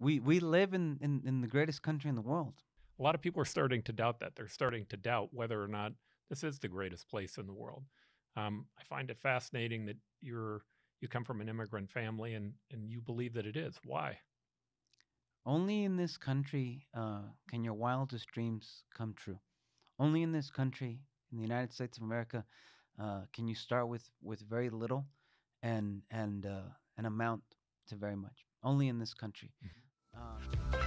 we we live in, in in the greatest country in the world. A lot of people are starting to doubt that. They're starting to doubt whether or not this is the greatest place in the world. Um, I find it fascinating that you're you come from an immigrant family and and you believe that it is. Why? Only in this country uh, can your wildest dreams come true. Only in this country, in the United States of America, uh, can you start with with very little and and uh, and amount to very much. Only in this country. Um,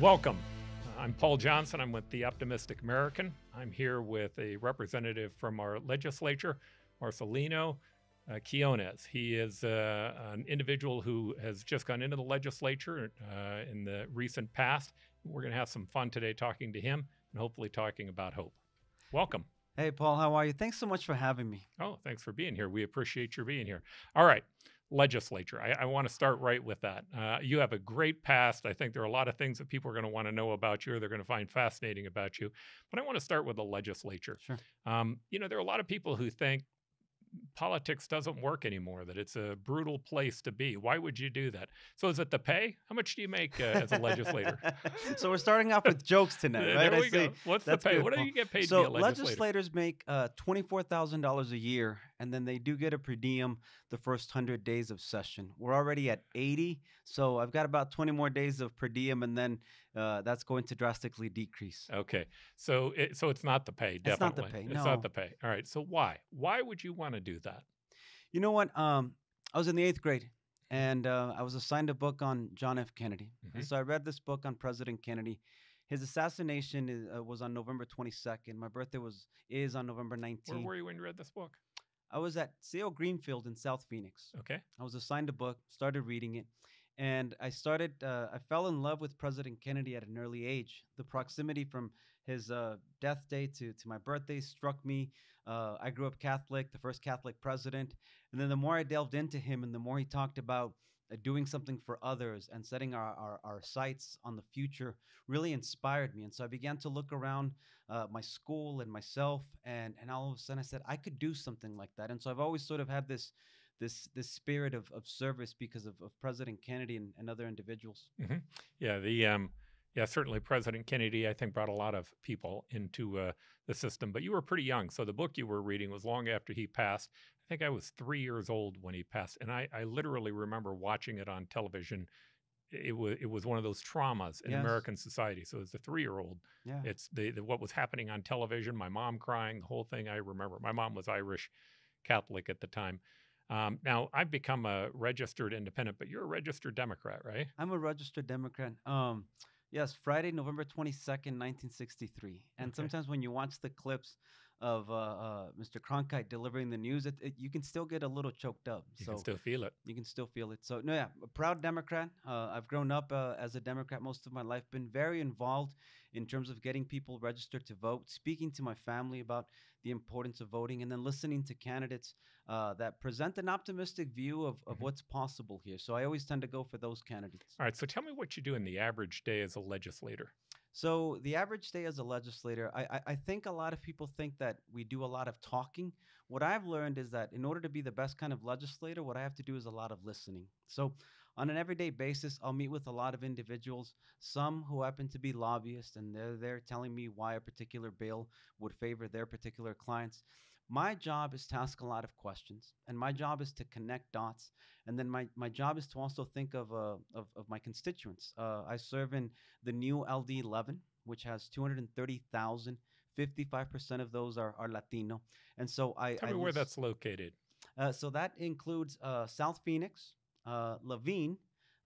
Welcome. I'm Paul Johnson. I'm with the Optimistic American. I'm here with a representative from our legislature, Marcelino uh. He is uh, an individual who has just gone into the legislature uh, in the recent past. We're going to have some fun today talking to him and hopefully talking about hope. Welcome. Hey, Paul, how are you? Thanks so much for having me. Oh, thanks for being here. We appreciate your being here. All right legislature. I, I want to start right with that. Uh, you have a great past. I think there are a lot of things that people are going to want to know about you or they're going to find fascinating about you. But I want to start with the legislature. Sure. Um, you know, there are a lot of people who think politics doesn't work anymore, that it's a brutal place to be. Why would you do that? So is it the pay? How much do you make uh, as a legislator? so we're starting off with jokes tonight, right? There we go. What's the pay? What do you get paid so to be a legislator? legislators make uh, $24,000 a year, and then they do get a per diem the first 100 days of session. We're already at 80, so I've got about 20 more days of per diem, and then uh, that's going to drastically decrease. Okay, so it, so it's not the pay. Definitely, it's not the pay. No. It's not the pay. All right. So why? Why would you want to do that? You know what? Um, I was in the eighth grade, and uh, I was assigned a book on John F. Kennedy, mm-hmm. and so I read this book on President Kennedy. His assassination is, uh, was on November 22nd. My birthday was is on November 19th. Where were you when you read this book? I was at C.O. Greenfield in South Phoenix. Okay. I was assigned a book, started reading it, and I started. Uh, I fell in love with President Kennedy at an early age. The proximity from his uh, death day to to my birthday struck me. Uh, I grew up Catholic, the first Catholic president, and then the more I delved into him, and the more he talked about doing something for others and setting our, our, our, sights on the future really inspired me. And so I began to look around uh, my school and myself, and and all of a sudden I said I could do something like that. And so I've always sort of had this this this spirit of, of service because of, of President Kennedy and, and other individuals. Mm-hmm. Yeah, the um, yeah certainly President Kennedy I think brought a lot of people into uh, the system. But you were pretty young, so the book you were reading was long after he passed. I think I was three years old when he passed, and I, I literally remember watching it on television. It was it was one of those traumas in yes. American society. So as a three year old, yeah. it's the, the what was happening on television. My mom crying, the whole thing. I remember. My mom was Irish Catholic at the time. Um, now, I've become a registered independent, but you're a registered Democrat, right? I'm a registered Democrat. Um, yes, Friday, November 22nd, 1963. And okay. sometimes when you watch the clips of uh, uh, Mr. Cronkite delivering the news, it, it, you can still get a little choked up. You so can still feel it. You can still feel it. So, no, yeah, a proud Democrat. Uh, I've grown up uh, as a Democrat most of my life, been very involved in terms of getting people registered to vote, speaking to my family about the importance of voting, and then listening to candidates uh, that present an optimistic view of, of mm-hmm. what's possible here. So I always tend to go for those candidates. All right. So tell me what you do in the average day as a legislator. So the average day as a legislator, I, I, I think a lot of people think that we do a lot of talking. What I've learned is that in order to be the best kind of legislator, what I have to do is a lot of listening. So on an everyday basis, I'll meet with a lot of individuals, some who happen to be lobbyists, and they're there telling me why a particular bill would favor their particular clients. My job is to ask a lot of questions, and my job is to connect dots. And then my, my job is to also think of, uh, of, of my constituents. Uh, I serve in the new LD 11, which has 230,000. 55% of those are, are Latino. And so I. Tell I me where that's located. Uh, so that includes uh, South Phoenix, uh, Laveen,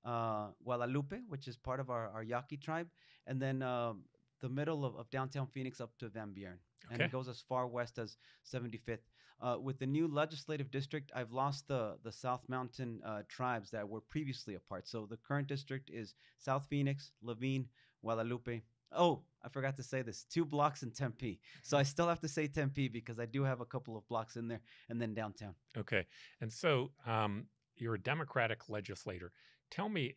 uh, Guadalupe, which is part of our, our Yaqui tribe, and then uh, the middle of, of, downtown Phoenix up to Van Buren. Okay. And it goes as far west as 75th. Uh, with the new legislative district, I've lost the, the South Mountain uh, tribes that were previously apart. So the current district is South Phoenix, Laveen, Guadalupe. Oh, I forgot to say this two blocks in Tempe. So I still have to say Tempe because I do have a couple of blocks in there and then downtown. Okay. And so um, you're a Democratic legislator. Tell me,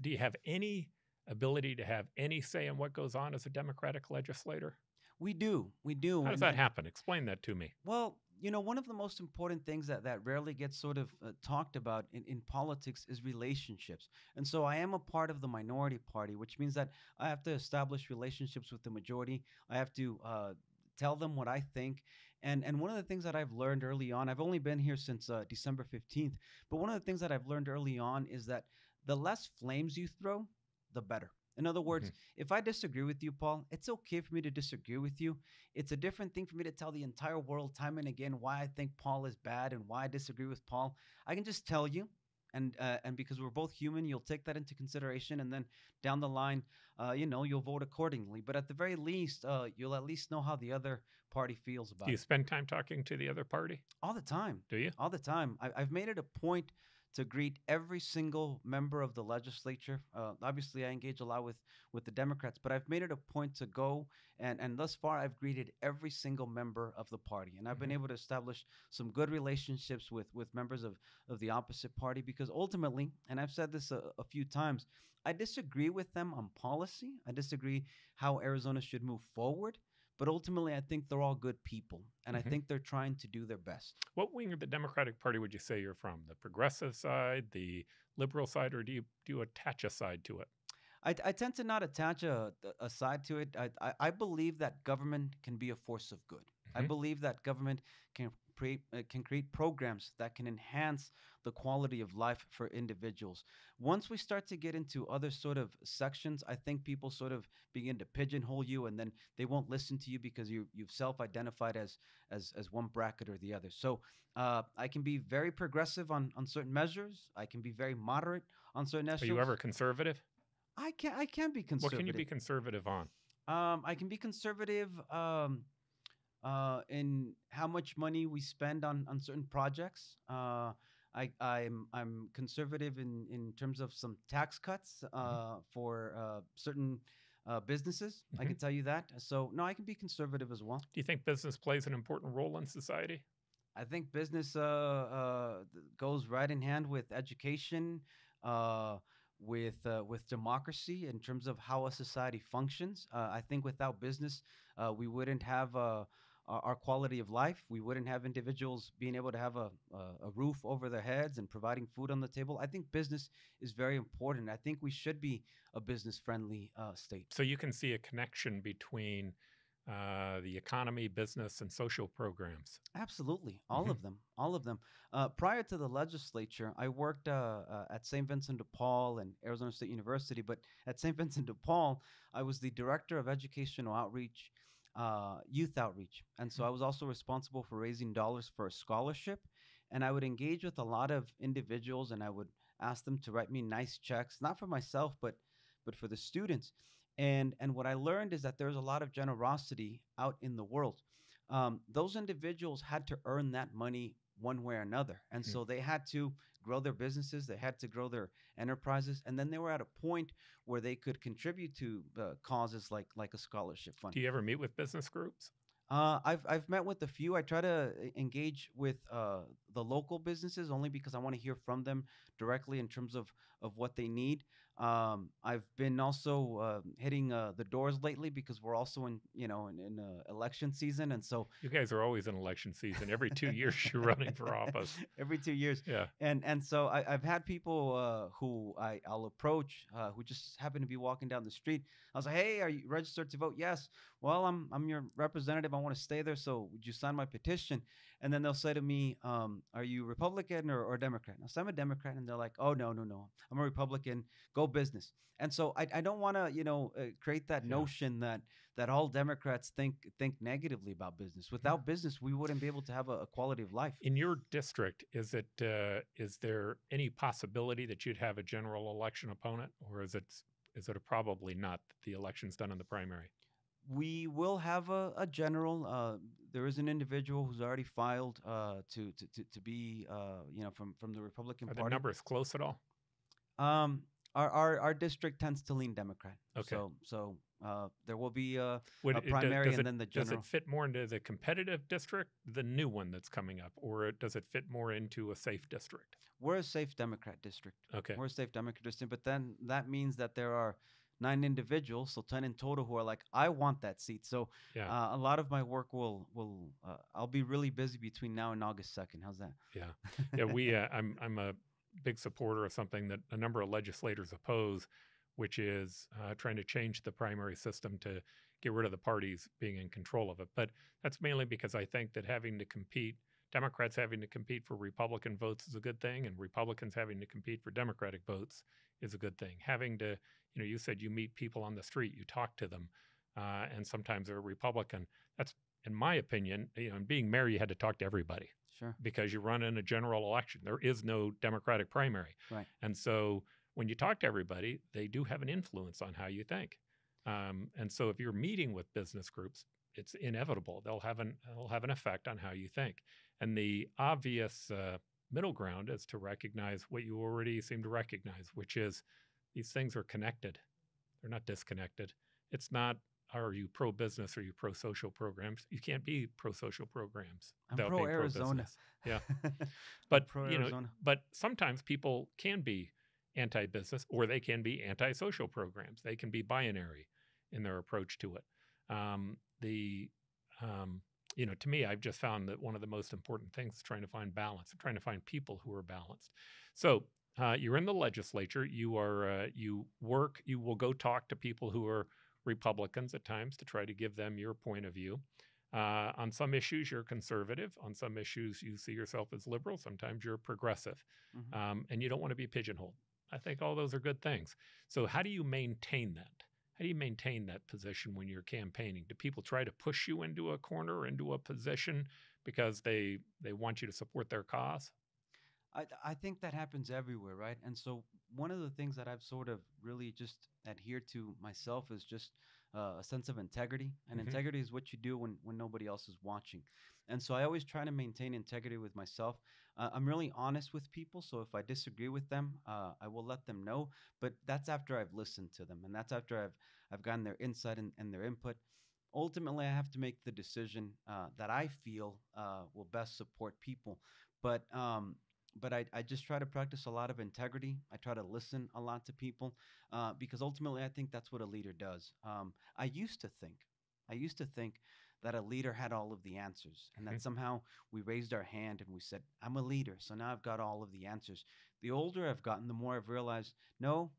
do you have any ability to have any say in what goes on as a Democratic legislator? We do. We do. How does that happen? Explain that to me. Well, you know, one of the most important things that, that rarely gets sort of uh, talked about in, in politics is relationships. And so I am a part of the minority party, which means that I have to establish relationships with the majority. I have to uh, tell them what I think. And, and one of the things that I've learned early on, I've only been here since uh, December 15th, but one of the things that I've learned early on is that the less flames you throw, the better. In other words, if I disagree with you, Paul, it's okay for me to disagree with you. It's a different thing for me to tell the entire world time and again why I think Paul is bad and why I disagree with Paul. I can just tell you, and uh, and because we're both human, you'll take that into consideration, and then down the line, uh, you know, you'll vote accordingly. But at the very least, uh, you'll at least know how the other party feels about Do you it. spend time talking to the other party? All the time Do you? all the time. I, I've made it a point to greet every single member of the legislature. Uh, obviously, I engage a lot with with the Democrats, but I've made it a point to go and and thus far, I've greeted every single member of the party, and I've been Mhm. able to establish some good relationships with with members of of the opposite party because ultimately, and I've said this a, a few times. I disagree with them on policy. I disagree how Arizona should move forward. But ultimately, I think they're all good people, and Mhm. I think they're trying to do their best. What wing of the Democratic Party would you say you're from? The progressive side, the liberal side, or do you do you attach a side to it? I, I tend to not attach a, a side to it. I, I, I believe that government can be a force of good. I Mhm. believe that government can create, uh, can create programs that can enhance the quality of life for individuals. Once we start to get into other sort of sections, I think people sort of begin to pigeonhole you, and then they won't listen to you because you you've self-identified as as as one bracket or the other. So uh, I can be very progressive on on certain measures. I can be very moderate on certain measures. Are you ever conservative? I can I can be conservative. What can you be conservative on? Um, I can be conservative um, uh, in how much money we spend on, on certain projects. Uh, I, I'm I'm conservative in, in terms of some tax cuts uh, for uh, certain uh, businesses. I can tell you that. So no, I can be conservative as well. Do you think business plays an important role in society? I think business uh, uh, goes right in hand with education, uh, with uh, with democracy in terms of how a society functions. Uh, I think without business, uh, we wouldn't have uh, our quality of life. We wouldn't have individuals being able to have a, a, a roof over their heads and providing food on the table. I think business is very important. I think we should be a business friendly uh, state. So you can see a connection between uh, the economy, business, and social programs. Absolutely, all Mhm. of them, all of them. Uh, prior to the legislature, I worked uh, uh, at St. Vincent de Paul and Arizona State University. But at St. Vincent de Paul, I was the director of educational outreach, uh, youth outreach, and so I was also responsible for raising dollars for a scholarship. And I would engage with a lot of individuals, and I would ask them to write me nice checks, not for myself, but but for the students. And and what I learned is that there's a lot of generosity out in the world um, those individuals had to earn that money one way or another. And Mhm. so they had to grow their businesses, they had to grow their enterprises, and then they were at a point where they could contribute to uh, causes like like a scholarship fund. Do you ever meet with business groups? Uh, I've I've met with a few. I try to e- engage with uh, the local businesses only because I want to hear from them directly in terms of of what they need. Um, I've been also uh, hitting uh, the doors lately because we're also in you know in, in uh, election season, and so You guys are always in election season. Every two years, you're running for office. every two years. Yeah. and and so I, I've had people uh, who I, I'll approach uh, who just happen to be walking down the street. I was like, "Hey, are you registered to vote?" Yes. Well, I'm I'm your representative. I want to stay there. So would you sign my petition? And then they'll say to me, um, "Are you Republican or, or Democrat?" Now, so I'm a Democrat, and they're like, "Oh no, no, no, I'm a Republican. Go business." And so I, I don't want to you know uh, create that Yeah. notion that that all Democrats think think negatively about business. Without business, we wouldn't be able to have a, a quality of life. In your district, is it uh, is there any possibility that you'd have a general election opponent, or is it is it a probably not that the election's done in the primary? we will have a, a general. Uh, there is an individual who's already filed uh, to, to to to be uh, you know from from the Republican Are the Party. numbers close at all? Um, our, our our district tends to lean Democrat. Okay. So so uh, there will be a, Would a primary does and it- then the general. Does it fit more into the competitive district, the new one that's coming up, or does it fit more into a safe district? We're a safe Democrat district. Okay. We're a safe Democrat district, but then that means that there are nine individuals, so ten in total, who are like, I want that seat. So Yeah. uh, a lot of my work will will uh, I'll be really busy between now and August second. How's that? Yeah, yeah. We, uh, I'm, I'm a big supporter of something that a number of legislators oppose, which is uh, trying to change the primary system to get rid of the parties being in control of it. But that's mainly because I think that having to compete, Democrats having to compete for Republican votes is a good thing, and Republicans having to compete for Democratic votes is a good thing. Having to, you know, you said you meet people on the street, you talk to them, uh, and sometimes they're Republican. That's, in my opinion, you know, and being mayor, you had to talk to everybody Sure. because you run in a general election. There is no Democratic primary. Right. And so when you talk to everybody, they do have an influence on how you think. Um, and so if you're meeting with business groups, it's inevitable. They'll have an they'll have an effect on how you think. And the obvious uh, middle ground is to recognize what you already seem to recognize, which is these things are connected. They're not disconnected. It's not are you pro business or are you pro social programs? You can't be pro social programs I'm without pro being Arizona. pro-business. Yeah. I'm But pro you know, Arizona. but sometimes people can be anti-business or they can be anti-social programs. They can be binary in their approach to it. Um, the um, you know, to me, I've just found that one of the most important things is trying to find balance. trying to find people who are balanced. So uh, you're in the legislature. You are uh, you work. You will go talk to people who are Republicans at times to try to give them your point of view. Uh, on some issues, you're conservative. On some issues, you see yourself as liberal. Sometimes you're progressive, Mhm. um, and you don't want to be pigeonholed. I think all those are good things. So, how do you maintain that? How do you maintain that position when you're campaigning? Do people try to push you into a corner, or into a position, because they they want you to support their cause? I, I think that happens everywhere, right? And so one of the things that I've sort of really just adhered to myself is just uh, a sense of integrity. And Mhm. integrity is what you do when, when nobody else is watching. And so I always try to maintain integrity with myself. Uh, I'm really honest with people. So if I disagree with them, uh, I will let them know. But that's after I've listened to them, and that's after I've I've gotten their insight and, and their input. Ultimately, I have to make the decision uh, that I feel uh, will best support people. But um, but I, I just try to practice a lot of integrity. I try to listen a lot to people uh, because ultimately I think that's what a leader does. Um, I used to think, I used to think that a leader had all of the answers and that somehow we raised our hand and we said, I'm a leader, so now I've got all of the answers. The older I've gotten, the more I've realized, no,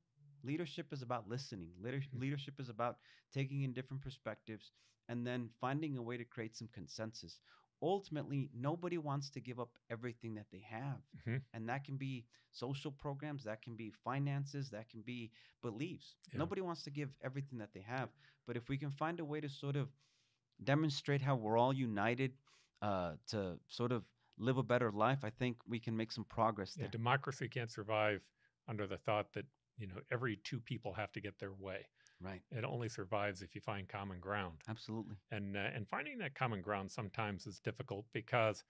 leadership is about listening. Mhm. leadership is about taking in different perspectives and then finding a way to create some consensus. Ultimately, nobody wants to give up everything that they have Mhm. and that can be social programs that can be finances that can be beliefs Yeah. nobody wants to give everything that they have but if we can find a way to sort of demonstrate how we're all united uh, to sort of live a better life i think we can make some progress Yeah, there democracy can't survive under the thought that you know every two people have to get their way. Right. It only survives if you find common ground. absolutely. And uh, and finding that common ground sometimes is difficult because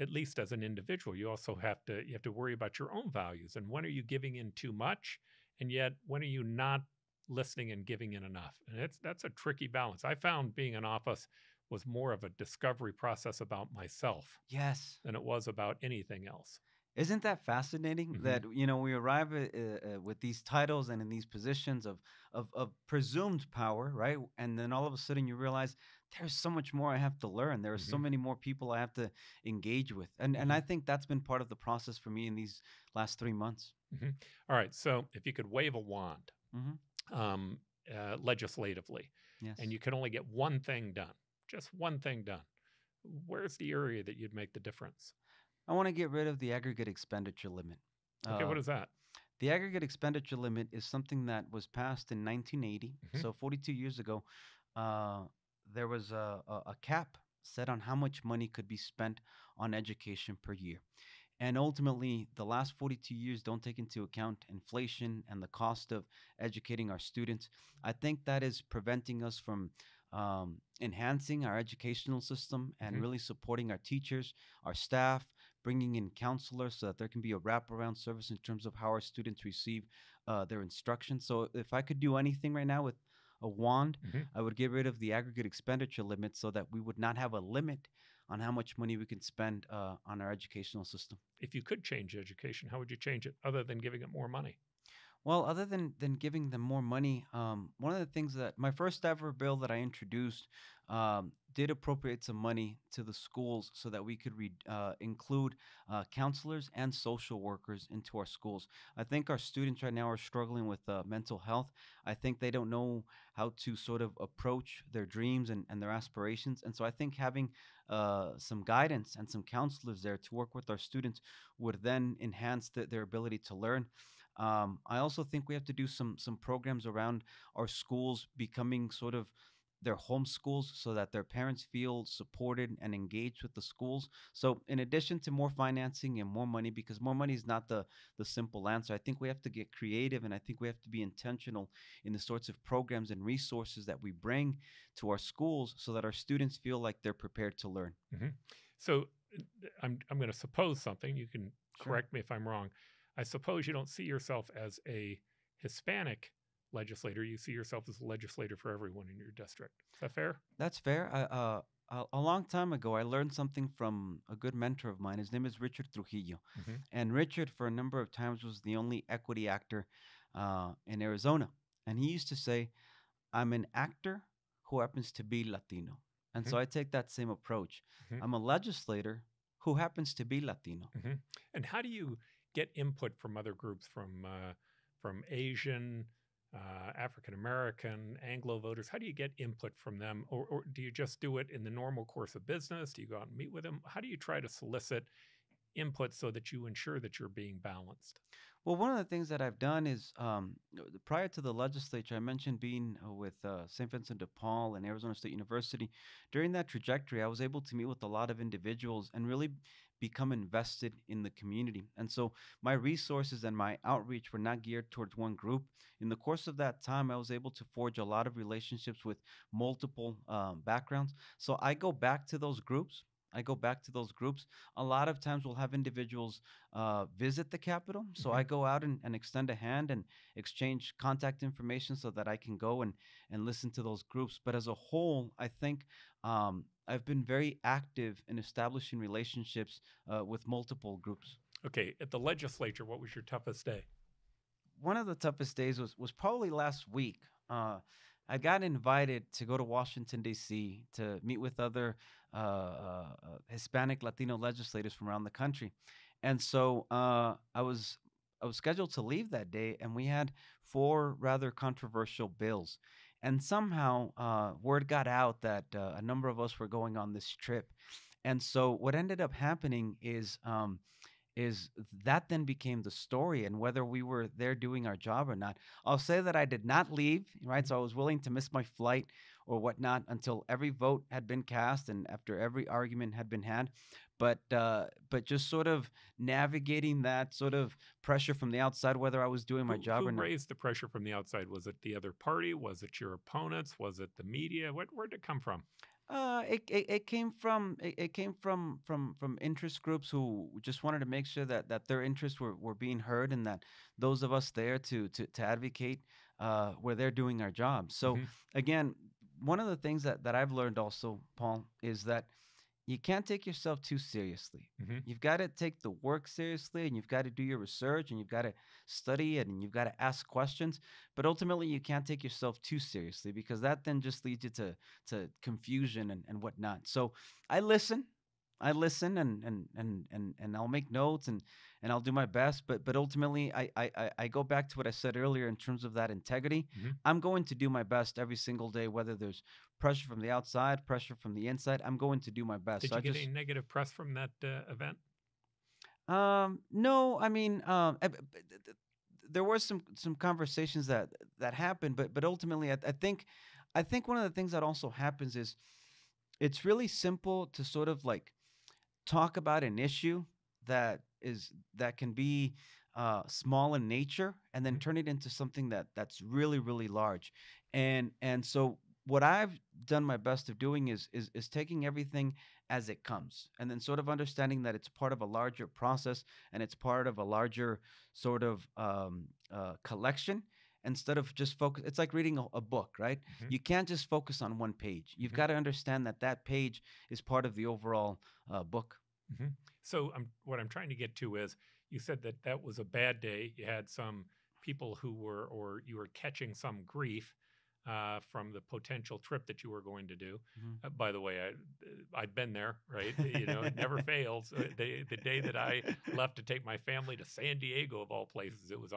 at least as an individual you also have to you have to worry about your own values and when are you giving in too much and yet when are you not listening and giving in enough? And it's that's a tricky balance. I found being in office was more of a discovery process about myself yes. than it was about anything else Isn't that fascinating? Mhm. That you know we arrive at, uh, uh, with these titles and in these positions of, of of presumed power, right? And then all of a sudden you realize there's so much more I have to learn. There are so Mhm. many more people I have to engage with, and and I think that's been part of the process for me in these last three months. all right so if you could wave a wand hmm um, uh, legislatively Yes. and you could only get one thing done, just one thing done, where's the area that you'd make the difference? I want to get rid of the aggregate expenditure limit. Okay, Uh, what is that? The aggregate expenditure limit is something that was passed in 1980, Mhm. so 42 years ago. Uh, there was a, a, a cap set on how much money could be spent on education per year. And ultimately, the last 42 years don't take into account inflation and the cost of educating our students. I think that is preventing us from um, enhancing our educational system and Mhm. really supporting our teachers, our staff, bringing in counselors so that there can be a wraparound service in terms of how our students receive uh, their instruction. So, if I could do anything right now with a wand, Mhm. I would get rid of the aggregate expenditure limit so that we would not have a limit on how much money we can spend uh, on our educational system. If you could change education, how would you change it other than giving it more money? Well, other than than giving them more money, um, one of the things that my first ever bill that I introduced um, did appropriate some money to the schools so that we could re- uh, include uh, counselors and social workers into our schools. I think our students right now are struggling with uh, mental health. I think they don't know how to sort of approach their dreams and, and their aspirations. And so I think having uh, some guidance and some counselors there to work with our students would then enhance the, their ability to learn. Um, I also think we have to do some some programs around our schools becoming sort of their home schools so that their parents feel supported and engaged with the schools. So in addition to more financing and more money because more money is not the the simple answer. I think we have to get creative and I think we have to be intentional in the sorts of programs and resources that we bring to our schools so that our students feel like they're prepared to learn. hmm So I'm I'm going to suppose something. You can Sure. correct me if I'm wrong. I suppose you don't see yourself as a Hispanic legislator. You see yourself as a legislator for everyone in your district. Is that fair? That's fair. I, uh, a, long time ago, I learned something from a good mentor of mine. His name is Richard Trujillo. hmm And Richard, for a number of times, was the only equity actor uh, in Arizona. And he used to say, I'm an actor who happens to be Latino. And so I take that same approach. Mhm. I'm a legislator who happens to be Latino. hmm And how do you get input from other groups, from uh, from Asian, uh, African American, Anglo voters? How do you get input from them, or, or do you just do it in the normal course of business? Do you go out and meet with them? How do you try to solicit input so that you ensure that you're being balanced? Well, one of the things that I've done is um, prior to the legislature, I mentioned being uh, with uh, St. Vincent de Paul and Arizona State University. During that trajectory, I was able to meet with a lot of individuals and really become invested in the community. And so my resources and my outreach were not geared towards one group. In the course of that time, I was able to forge a lot of relationships with multiple um, backgrounds. So I go back to those groups. I go back to those groups. A lot of times we'll have individuals uh, visit the Capitol. So I Mhm. go out and, and extend a hand and exchange contact information so that I can go and, and listen to those groups. But as a whole, I think um, I've been very active in establishing relationships uh, with multiple groups. Okay, at the legislature, what was your toughest day? One of the toughest days was, was probably last week. Uh, I got invited to go to Washington, D.C. to meet with other uh, uh, uh, Hispanic Latino legislators from around the country. And so uh, I was I was scheduled to leave that day, and we had four rather controversial bills. And somehow uh, word got out that uh, a number of us were going on this trip. And so what ended up happening is um, is that then became the story and whether we were there doing our job or not. I'll say that I did not leave, right? So I was willing to miss my flight or whatnot until every vote had been cast and after every argument had been had. But uh, but just sort of navigating that sort of pressure from the outside, whether I was doing my Who, job who or not. raised the pressure from the outside? Was it the other party? Was it your opponents? Was it the media? What, where'd it come from? Uh, it, it, it came from it, it came from from from interest groups who just wanted to make sure that that their interests were, were being heard and that those of us there to to, to advocate uh, they're doing our job. So Mhm. again, one of the things that that I've learned also, Paul, is that you can't take yourself too seriously. Mhm. You've got to take the work seriously and you've got to do your research and you've got to study it and you've got to ask questions. But ultimately, you can't take yourself too seriously because that then just leads you to, to confusion and, and whatnot. So I listen. I listen and, and, and, and, and I'll make notes and, and I'll do my best. But but ultimately, I, I, I- go back to what I said earlier in terms of that integrity. Mhm. I'm going to do my best every single day, whether there's pressure from the outside, pressure from the inside. I'm going to do my best. Did So you I get just, any negative press from that uh, event? Um, no, I mean, um, b- b- th- th- there was some some conversations that that happened, but but ultimately, I, I think, I think one of the things that also happens is, it's really simple to sort of like talk about an issue that is that can be uh, small in nature, and then Mhm. turn it into something that that's really really large, and and so what I've done my best of doing is is is taking everything as it comes and then sort of understanding that it's part of a larger process and it's part of a larger sort of um, uh, collection instead of just focus it's like reading a, a book right Mhm. you can't just focus on one page you've Mhm. got to understand that that page is part of the overall uh, book So I'm what I'm trying to get to is you said that that was a bad day. You had some people who were, or you were catching some grief uh, from the potential trip that you were going to do. Mhm. Uh, by the way, I, I'd been there, right? You know, it never fails. Uh, The, the day that I left to take my family to San Diego, of all places, it was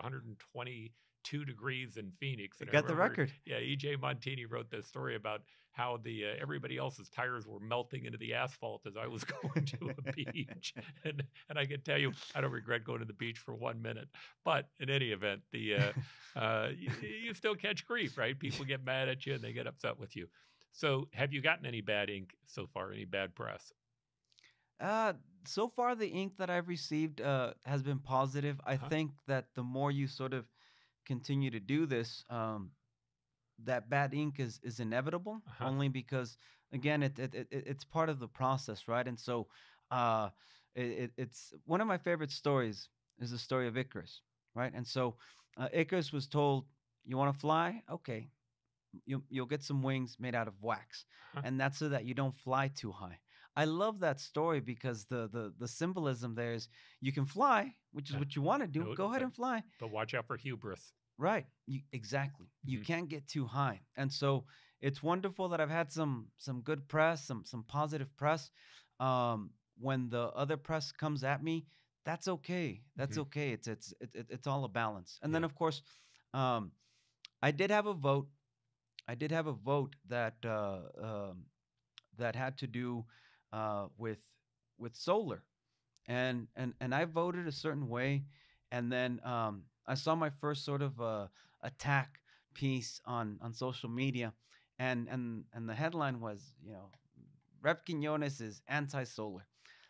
122 degrees in Phoenix. You and I got the record. Yeah, EJ Montini wrote this story about how the uh, everybody else's tires were melting into the asphalt as I was going to a beach, and and I can tell you, I don't regret going to the beach for one minute. But in any event, the uh, uh, you, you still catch grief, right? People get mad at you and they get upset with you. So, have you gotten any bad ink so far? Any bad press? Uh, so far the ink that I've received uh has been positive. I Uh-huh. think that the more you sort of continue to do this, um, that bad ink is is inevitable. Uh-huh. Only because again, it, it it it- it's part of the process, right? And so, uh, it, it it's one of my favorite stories is the story of Icarus, right? And so, uh, Icarus was told, "You want to fly? Okay." You, you'll get some wings made out of wax, Uh-huh. and that's so that you don't fly too high. I love that story because the the the symbolism there is you can fly, which is Yeah. what you want to do. No, Go ahead but- and fly. But watch out for hubris. Right. You, exactly. You Mhm. can't get too high. And so it's wonderful that I've had some some good press, some some positive press. Um, when the other press comes at me, that's okay. That's Mhm. okay. It's it's it, it- it's all a balance. And then of course, um, I did have a vote. I did have a vote that uh, um, that had to do uh, with with solar, and and and I voted a certain way, and then um, I saw my first sort of uh, attack piece on on social media, and and and the headline was you know, Rep Quiñonez is anti-solar,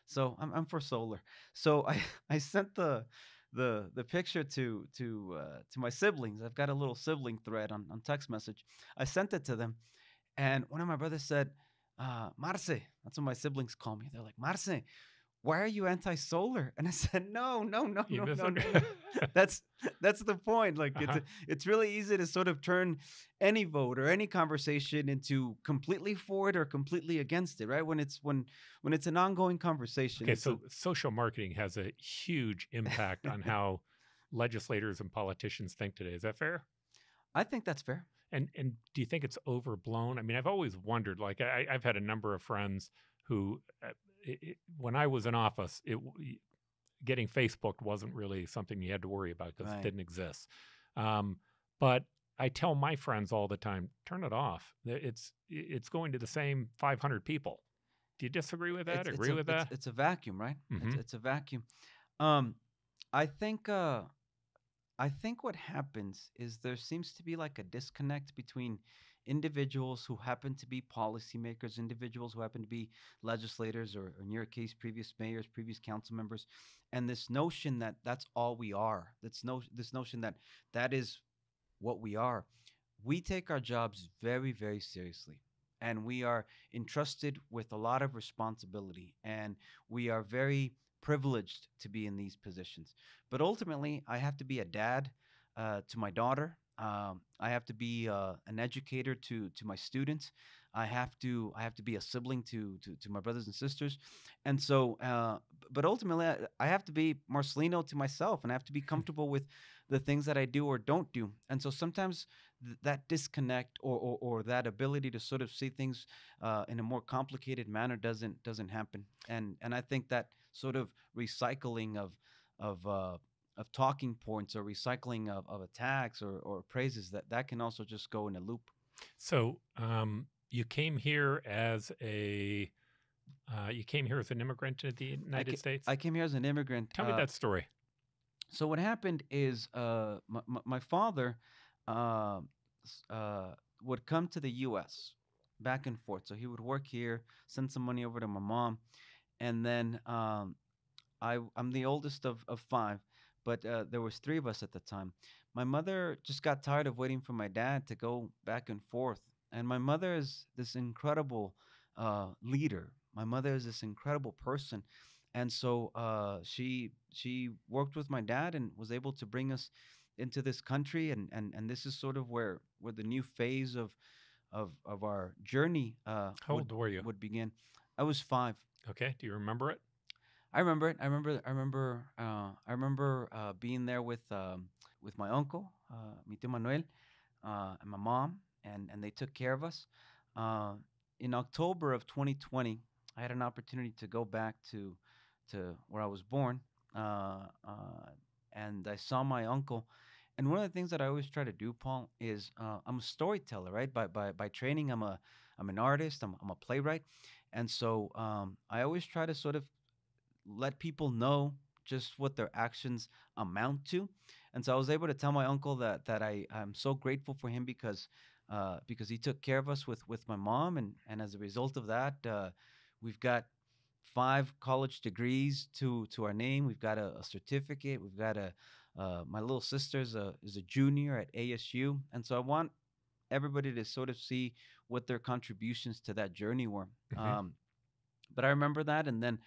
so I'm I'm for solar. So I I sent the the the picture to to uh, to my siblings. I've got a little sibling thread on, on text message. I sent it to them, and one of my brothers said, uh, "Marce," that's what my siblings call me. They're like, "Marce, why are you anti-solar?" And I said, "No, no, no, You no, no, no, That's that's the point. Like Uh-huh. it's it's really easy to sort of turn any vote or any conversation into completely for it or completely against it, right? When it's when when it's an ongoing conversation. Okay, a- so social marketing has a huge impact on how legislators and politicians think today. Is that fair? I think that's fair. And and do you think it's overblown? I mean, I've always wondered. Like, I, I've had a number of friends who, uh, it, it, when I was in office, it getting Facebook wasn't really something you had to worry about because Right. it didn't exist. Um, but I tell my friends all the time, turn it off. It's it's going to the same 500 people. Do you disagree with that? it's, Agree it's a, with that? It's, a vacuum, right? It's, Mhm. it's a vacuum. Um, I think uh, I think what happens is there seems to be like a disconnect between individuals who happen to be policymakers, individuals who happen to be legislators, or, in your case, previous mayors, previous council members, and this notion that that's all we are. That's no this notion that that is what we are. We take our jobs very, very seriously, and we are entrusted with a lot of responsibility, and we are very privileged to be in these positions. But ultimately, I have to be a dad uh, to my daughter. Um, I have to be uh, an educator to to my students. I have to I have to be a sibling to to, to my brothers and sisters, and so. Uh, but ultimately, I, I have to be Marcelino to myself, and I have to be comfortable with the things that I do or don't do. And so sometimes th- that disconnect or, or or that ability to sort of see things uh, in a more complicated manner doesn't doesn't happen. And and I think that sort of recycling of of uh, of talking points or recycling of, of attacks or, or praises that that can also just go in a loop. So um, you came here as a uh, you came here as an immigrant to the United ca- States. I came here as an immigrant. Tell me uh, that story. So what happened is uh, my, my, my father uh, uh, would come to the U.S. back and forth. So he would work here, send some money over to my mom, and then um, I I'm the oldest of, of five, but uh, there was three of us at the time. My mother just got tired of waiting for my dad to go back and forth, and my mother is this incredible uh, leader. My mother is this incredible person, and so uh, she she worked with my dad and was able to bring us into this country, and and and this is sort of where where the new phase of of of our journey uh, How would, old were you? would begin. I was five. Okay, do you remember it? I remember it. I remember. I remember. Uh, I remember uh, being there with um, with my uncle, uh, mi tío Manuel, uh, and my mom, and and they took care of us. Uh, in October of 2020, I had an opportunity to go back to to where I was born, uh, uh, and I saw my uncle. And one of the things that I always try to do, Paul, is I'm a storyteller, right? By by by training, I'm a I'm an artist. I'm I'm a playwright, and so um, I always try to sort of let people know just what their actions amount to. And so I was able to tell my uncle that that I I'm so grateful for him because uh, because he took care of us with with my mom, and and as a result of that, uh, we've got five college degrees to to our name. We've got a, a certificate. We've got a uh, my little sister's a is a junior at ASU, and so I want everybody to sort of see what their contributions to that journey were. hmm Um, but I remember that, and then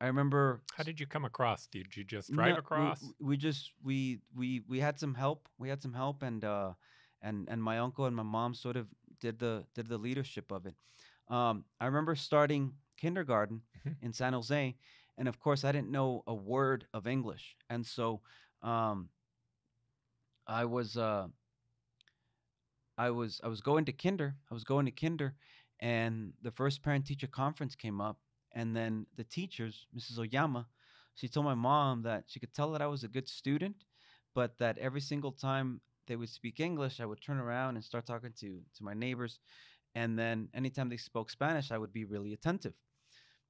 I remember How did you come across? Did you just drive no, across? we we just we we we had some help. We had some help, and uh, and and my uncle and my mom sort of did the did the leadership of it. Um, I remember starting kindergarten Mhm. in San Jose, and of course I didn't know a word of English, and so um, I was uh, I was I was going to kinder. I was going to kinder, and the first parent teacher conference came up, and then the teachers, Mrs. Oyama, she told my mom that she could tell that I was a good student, but that every single time they would speak English, I would turn around and start talking to to my neighbors, and then anytime they spoke Spanish, I would be really attentive.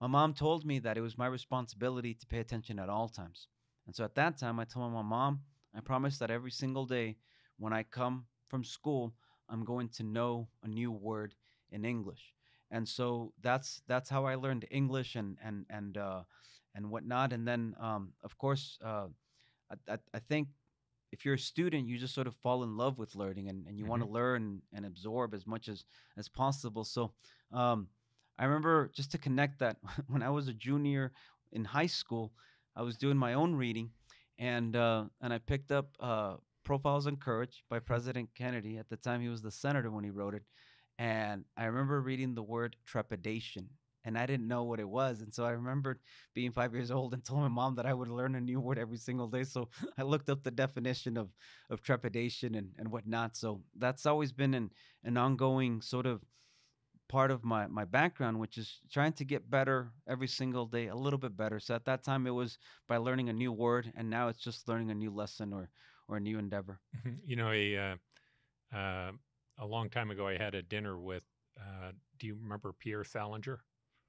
My mom told me that it was my responsibility to pay attention at all times. And so at that time, I told my mom, I promise that every single day when I come from school, I'm going to know a new word in English. And so that's that's how I learned English and and and uh, and whatnot. And then, um, of course, uh, I, I, I think if you're a student, you just sort of fall in love with learning and, and you want hmm to learn and absorb as much as as possible. So um, I remember just to connect that when I was a junior in high school, I was doing my own reading, and uh, and I picked up uh, Profiles in Courage by President Kennedy. At the time, he was the senator when he wrote it, and I remember reading the word trepidation. And I didn't know what it was. And so I remembered being five years old and told my mom that I would learn a new word every single day. So I looked up the definition of, of trepidation and, and whatnot. So that's always been an, an ongoing sort of part of my my background which is trying to get better every single day a little bit better so at that time it was by learning a new word and now it's just learning a new lesson or or a new endeavor hmm You know, a uh, uh, a long time ago, I had a dinner with. Uh, do you remember Pierre Salinger?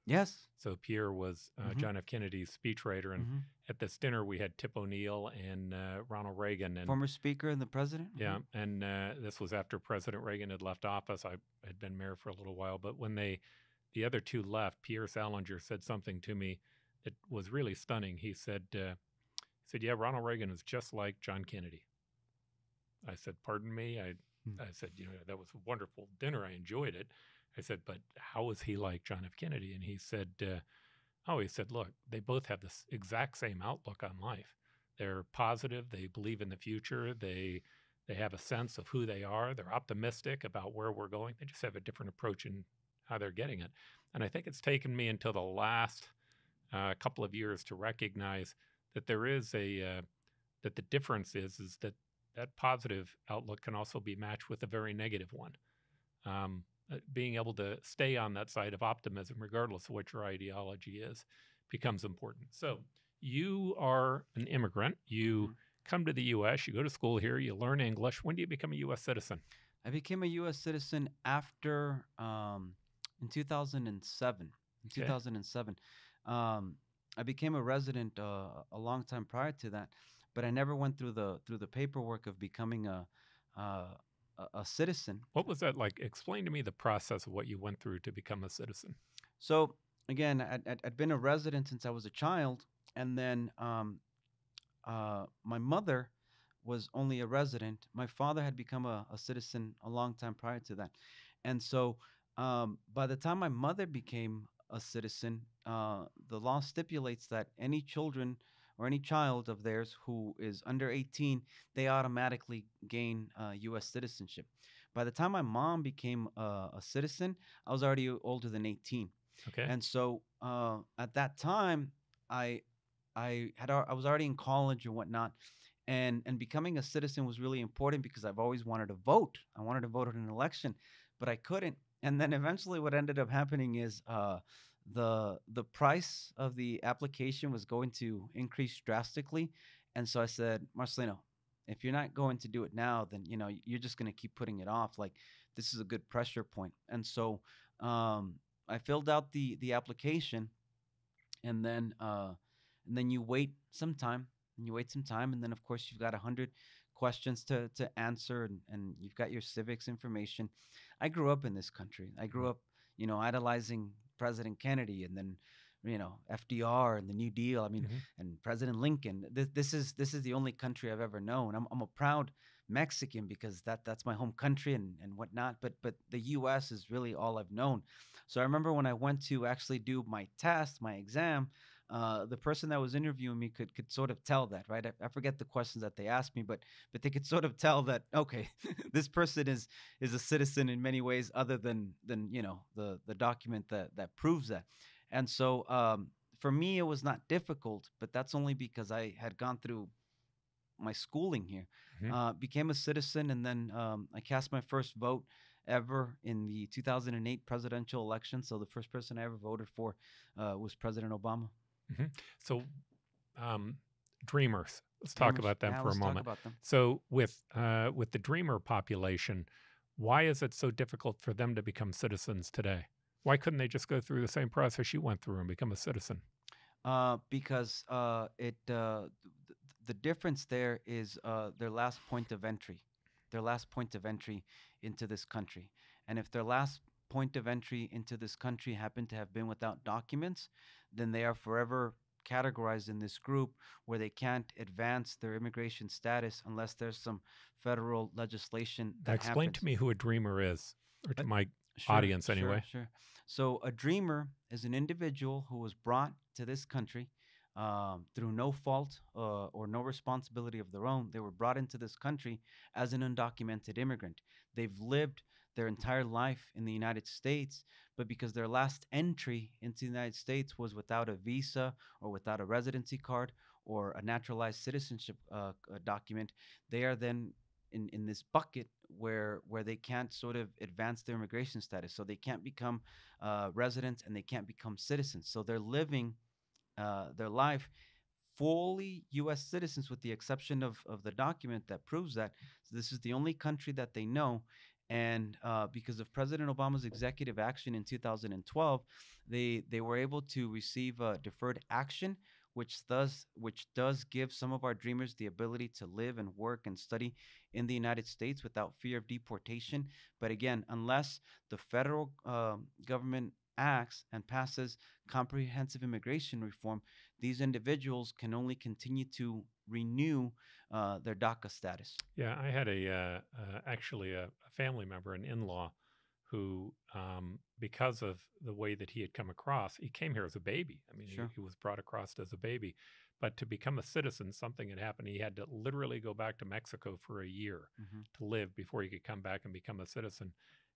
yes So Pierre was uh, hmm John F. Kennedy's speechwriter, and hmm at this dinner we had Tip O'Neill and uh, Ronald Reagan, and former speaker and the president yeah, hmm and uh, this was after President Reagan had left office. I had been mayor for a little while, but when they, the other two left, Pierre Salinger said something to me that was really stunning. He said, uh, "He said, yeah, Ronald Reagan is just like John Kennedy." I said, "Pardon me." I Mm. I said, "You know, that was a wonderful dinner. I enjoyed it." I said, "But how was he like John F. Kennedy?" And he said, uh, "Oh, he said, look, they both have this exact same outlook on life. They're positive. They believe in the future. They they have a sense of who they are. They're optimistic about where we're going. They just have a different approach in how they're getting it. And I think it's taken me until the last uh, couple of years to recognize that there is a uh, that the difference is is that that positive outlook can also be matched with a very negative one. Um, uh, being able to stay on that side of optimism, regardless of what your ideology is, becomes important. So you are an immigrant. You Mhm. come to the U.S. You go to school here. You learn English. When do you become a U.S. citizen? i became a u.s citizen after um in 2007 in Okay. 2007 um i became a resident uh, a long time prior to that but i never went through the through the paperwork of becoming a uh, a, citizen What was that like? Explain to me the process of what you went through to become a citizen. So again, I'd, I'd, I'd been a resident since I was a child, and then um, uh, my mother was only a resident. My father had become a, a citizen a long time prior to that, and so um, by the time my mother became a citizen, uh, the law stipulates that any children or any child of theirs who is under 18, they automatically gain uh, U.S. citizenship. By the time my mom became uh, a citizen, I was already older than 18 Okay. and so uh, at that time i i had i was already in college and whatnot and and becoming a citizen was really important because I've always wanted to vote. I wanted to vote in an election, but I couldn't. And then eventually, what ended up happening is uh, the the price of the application was going to increase drastically, and so I said, Marcelino, if you're not going to do it now, then you know you're just going to keep putting it off. Like this is a good pressure point, and so um, I filled out the the application, and then uh, and then you wait some time and you wait some time and then of course you've got a hundred questions to, to answer and, and you've got your civics information. I grew up in this country. I grew up you know idolizing president kennedy and then you know fdr and the new deal. I mean Mhm. and president lincoln. This, this is this is the only country i've ever known. I'm, I'm a proud mexican because that that's my home country and, and whatnot but but the us is really all i've known. So i remember when i went to actually do my test my exam uh, the person that was interviewing me could could sort of tell that, right? I, I forget the questions that they asked me, but but they could sort of tell that okay, this person is is a citizen in many ways, other than than you know the the document that that proves that. And so um, for me, it was not difficult, but that's only because I had gone through my schooling here, Mhm. uh, became a citizen, and then um, I cast my first vote ever in the 2008 presidential election. So the first person I ever voted for uh, was President Obama. So, um, dreamers. Let's talk about them Yeah, for a moment. So, with uh, with the dreamer population, why is it so difficult for them to become citizens today? Why couldn't they just go through the same process you went through and become a citizen? Uh, because uh, it uh, th- the difference there is uh, their last point of entry, their last point of entry into this country, and if their last point of entry into this country happened to have been without documents, then they are forever categorized in this group where they can't advance their immigration status unless there's some federal legislation that explain happens. to me who a dreamer is, or to Uh, my Sure, audience sure, anyway. Sure. So a dreamer is an individual who was brought to this country um, through no fault uh, or no responsibility of their own. They were brought into this country as an undocumented immigrant. They've lived their entire life in the United States, but because their last entry into the United States was without a visa or without a residency card or a naturalized citizenship uh, uh, document, they are then in, in this bucket where where they can't sort of advance their immigration status. So they can't become uh, residents and they can't become citizens. So they're living uh, their life fully U.S. citizens, with the exception of of the document that proves that. So this is the only country that they know. And uh, because of President Obama's executive action in 2012, they they were able to receive uh, deferred action, which does which does give some of our dreamers the ability to live and work and study in the United States without fear of deportation. But again, unless the federal um government acts and passes comprehensive immigration reform, these individuals can only continue to renew uh, their DACA status. Yeah, I had a uh, uh, actually a, a family member, an in-law, who, um, because of the way that he had come across, he came here as a baby. I mean, Sure. he, he was brought across as a baby, but to become a citizen, something had happened. He had to literally go back to Mexico for a year Mhm. to live before he could come back and become a citizen.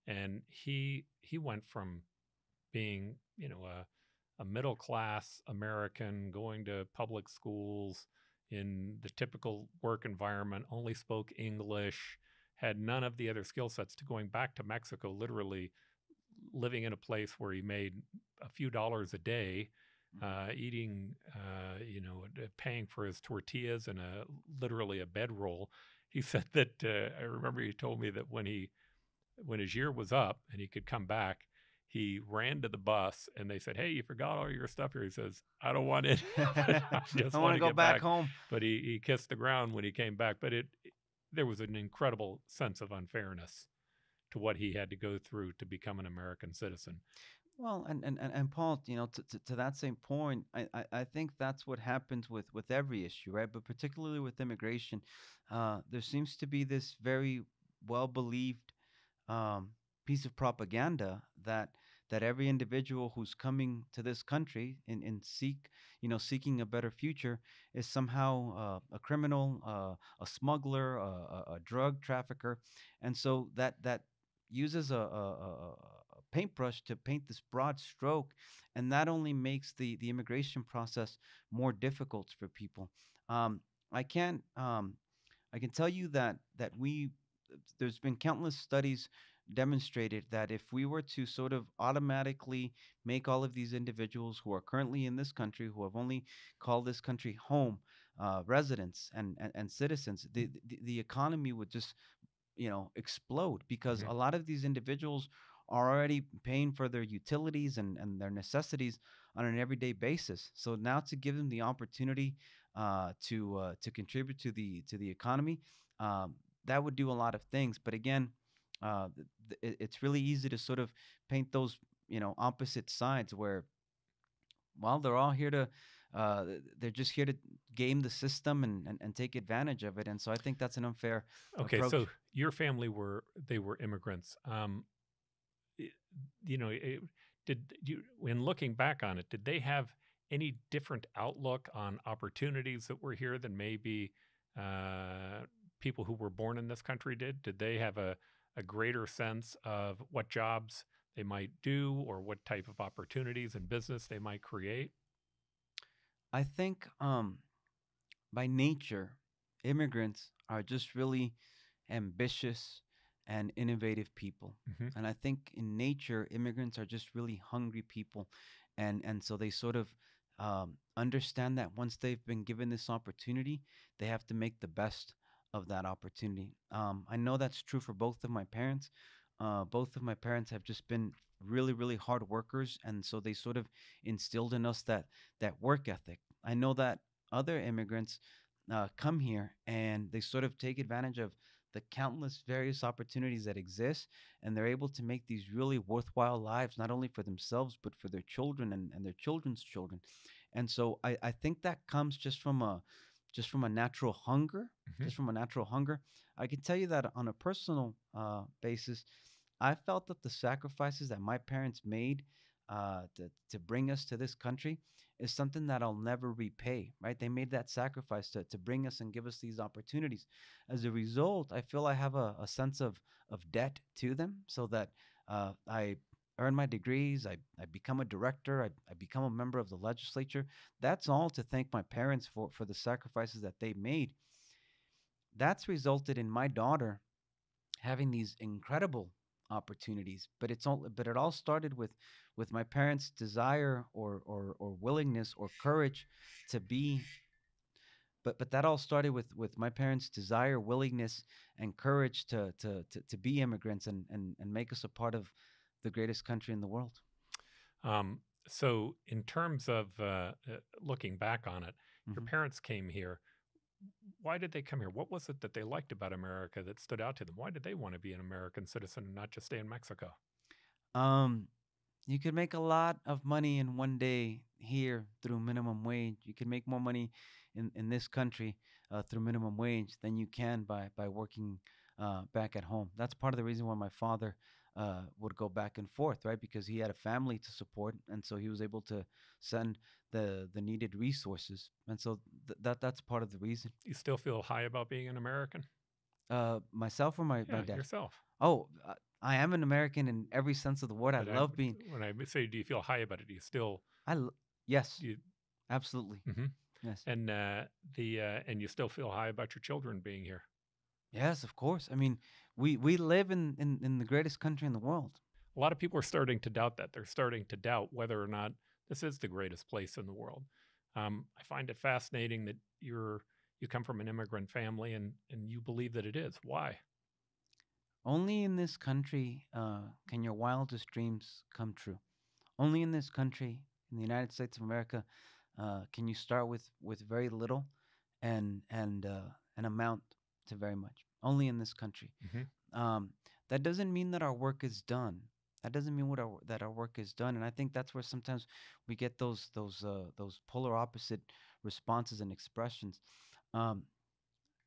And he he went from being, you know, a, a middle class American going to public schools in the typical work environment, only spoke English, had none of the other skill sets to going back to Mexico, literally living in a place where he made a few dollars a day, Mhm. uh, eating, uh, you know, paying for his tortillas and a literally a bedroll. He said that uh, I remember he told me that when he when his year was up and he could come back, he ran to the bus and they said, "Hey, you forgot all your stuff here." He says, "I don't want it. I just I want to go back, back." home. But he he kissed the ground when he came back. But it there was an incredible sense of unfairness to what he had to go through to become an American citizen. Well, and, and, and, and Paul, you know, to, to, to that same point, I, I, I think that's what happens with, with every issue, right? But particularly with immigration, uh, there seems to be this very well believed um, piece of propaganda that that every individual who's coming to this country and, seek, you know, seeking a better future is somehow uh, a criminal, uh, a smuggler, a, a, a drug trafficker, and so that that uses a, a paintbrush to paint this broad stroke, and that only makes the the immigration process more difficult for people. Um, I can't. Um, I can tell you that that we there's been countless studies demonstrated that if we were to sort of automatically make all of these individuals who are currently in this country, who have only called this country home, uh, residents and, and and citizens, the, the the economy would just you know explode because hmm a lot of these individuals are already paying for their utilities and, and their necessities on an everyday basis. So now to give them the opportunity uh, to uh, to contribute to the to the economy, um, that would do a lot of things. But again, uh, th- it's really easy to sort of paint those you know opposite sides where well they're all here to uh, they're just here to game the system and, and, and take advantage of it. And so I think that's an unfair Okay, approach. so your family were they were immigrants. Um, you know, it, did you when looking back on it, did they have any different outlook on opportunities that were here than maybe uh, people who were born in this country did? Did they have a, a greater sense of what jobs they might do or what type of opportunities and business they might create? I think um, by nature, immigrants are just really ambitious and innovative people. hmm And I think in nature, immigrants are just really hungry people. And, and so they sort of um, understand that once they've been given this opportunity, they have to make the best of that opportunity. Um, I know that's true for both of my parents. Uh, both of my parents have just been really, really hard workers. And so they sort of instilled in us that, that work ethic. I know that other immigrants uh, come here and they sort of take advantage of the countless various opportunities that exist and they're able to make these really worthwhile lives not only for themselves but for their children and, and their children's children and so I, I think that comes just from a just from a natural hunger hmm just from a natural hunger. I can tell you that on a personal uh, basis i felt that the sacrifices that my parents made uh, to, to bring us to this country is something that i'll never repay right? They made that sacrifice to, to bring us and give us these opportunities. As a result i feel i have a, a sense of, of debt to them so that uh, i earn my degrees I, I become a director I, I become a member of the legislature that's all to thank my parents for, for the sacrifices that they made. That's resulted in my daughter having these incredible opportunities but it's all but it all started with with my parents desire or or or willingness or courage to be but but that all started with with my parents desire willingness and courage to to to, to be immigrants and, and and make us a part of the greatest country in the world Um, so, in terms of uh, uh, looking back on it, your Mhm. parents came here. Why did they come here? What was it that they liked about America that stood out to them? Why did they want to be an American citizen and not just stay in Mexico? um you could make a lot of money in one day here through minimum wage you can make more money in in this country uh, through minimum wage than you can by by working uh, back at home that's part of the reason why my father uh, would go back and forth right because he had a family to support and so he was able to send the the needed resources and so th- that that's part of the reason You still feel high about being an American? uh myself or my, my dad yourself. oh uh, i am an american in every sense of the word i But love being when I say, do you feel high about it? Do you still i l- yes you, absolutely Mhm. yes and uh, the uh, and you still feel high about your children being here? Yes, of course. I mean, we we live in in, in the greatest country in the world. A lot of people are starting to doubt that. They're starting to doubt whether or not this is the greatest place in the world. Um, I find it fascinating that you're you come from an immigrant family and and you believe that it is. Why? Only in this country uh, can your wildest dreams come true. Only in this country, in the United States of America, uh, can you start with with very little and and uh, and amount to very much. Only in this country. hmm Um, that doesn't mean that our work is done. That doesn't mean what our, that our work is done. And I think that's where sometimes we get those those uh, those polar opposite responses and expressions. Um,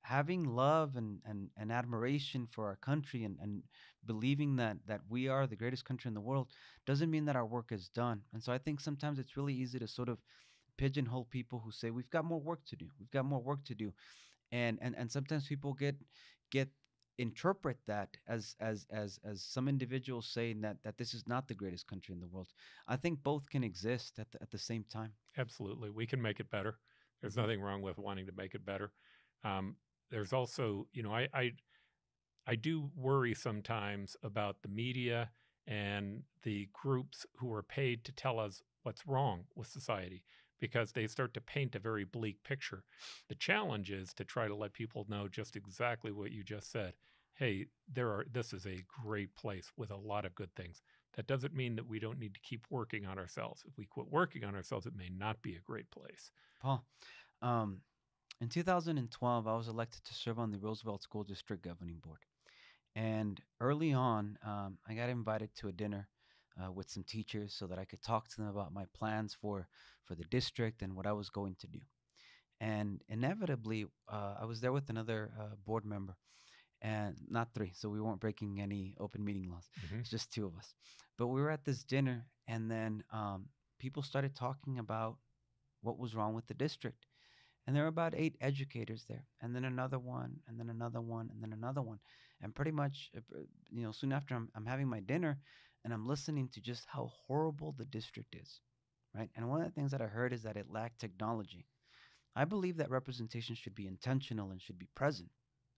having love and, and, and admiration for our country and, and believing that that we are the greatest country in the world doesn't mean that our work is done. And so I think sometimes it's really easy to sort of pigeonhole people who say we've got more work to do. We've got more work to do. And and, and sometimes people get get interpret that as as as as some individuals saying that that this is not the greatest country in the world. I think both can exist at the, at the same time. Absolutely, we can make it better. There's Mhm. nothing wrong with wanting to make it better. Um, there's also, you know, I, I I do worry sometimes about the media and the groups who are paid to tell us what's wrong with society because they start to paint a very bleak picture. The challenge is to try to let people know just exactly what you just said. Hey, there are this is a great place with a lot of good things. That doesn't mean that we don't need to keep working on ourselves. If we quit working on ourselves, it may not be a great place. Paul, um, in 2012, I was elected to serve on the Roosevelt School District Governing Board. And early on, um, I got invited to a dinner uh, with some teachers so that I could talk to them about my plans for for the district and what I was going to do. And inevitably, uh, I was there with another uh, board member, and not three, so we weren't breaking any open meeting laws. Mm-hmm. It's just two of us. But we were at this dinner, and then um, people started talking about what was wrong with the district. And there were about eight educators there, and then another one, and then another one, and then another one. And pretty much, uh, you know, soon after I'm, I'm having my dinner and I'm listening to just how horrible the district is, right? And one of the things that I heard is that it lacked technology. I believe that representation should be intentional and should be present.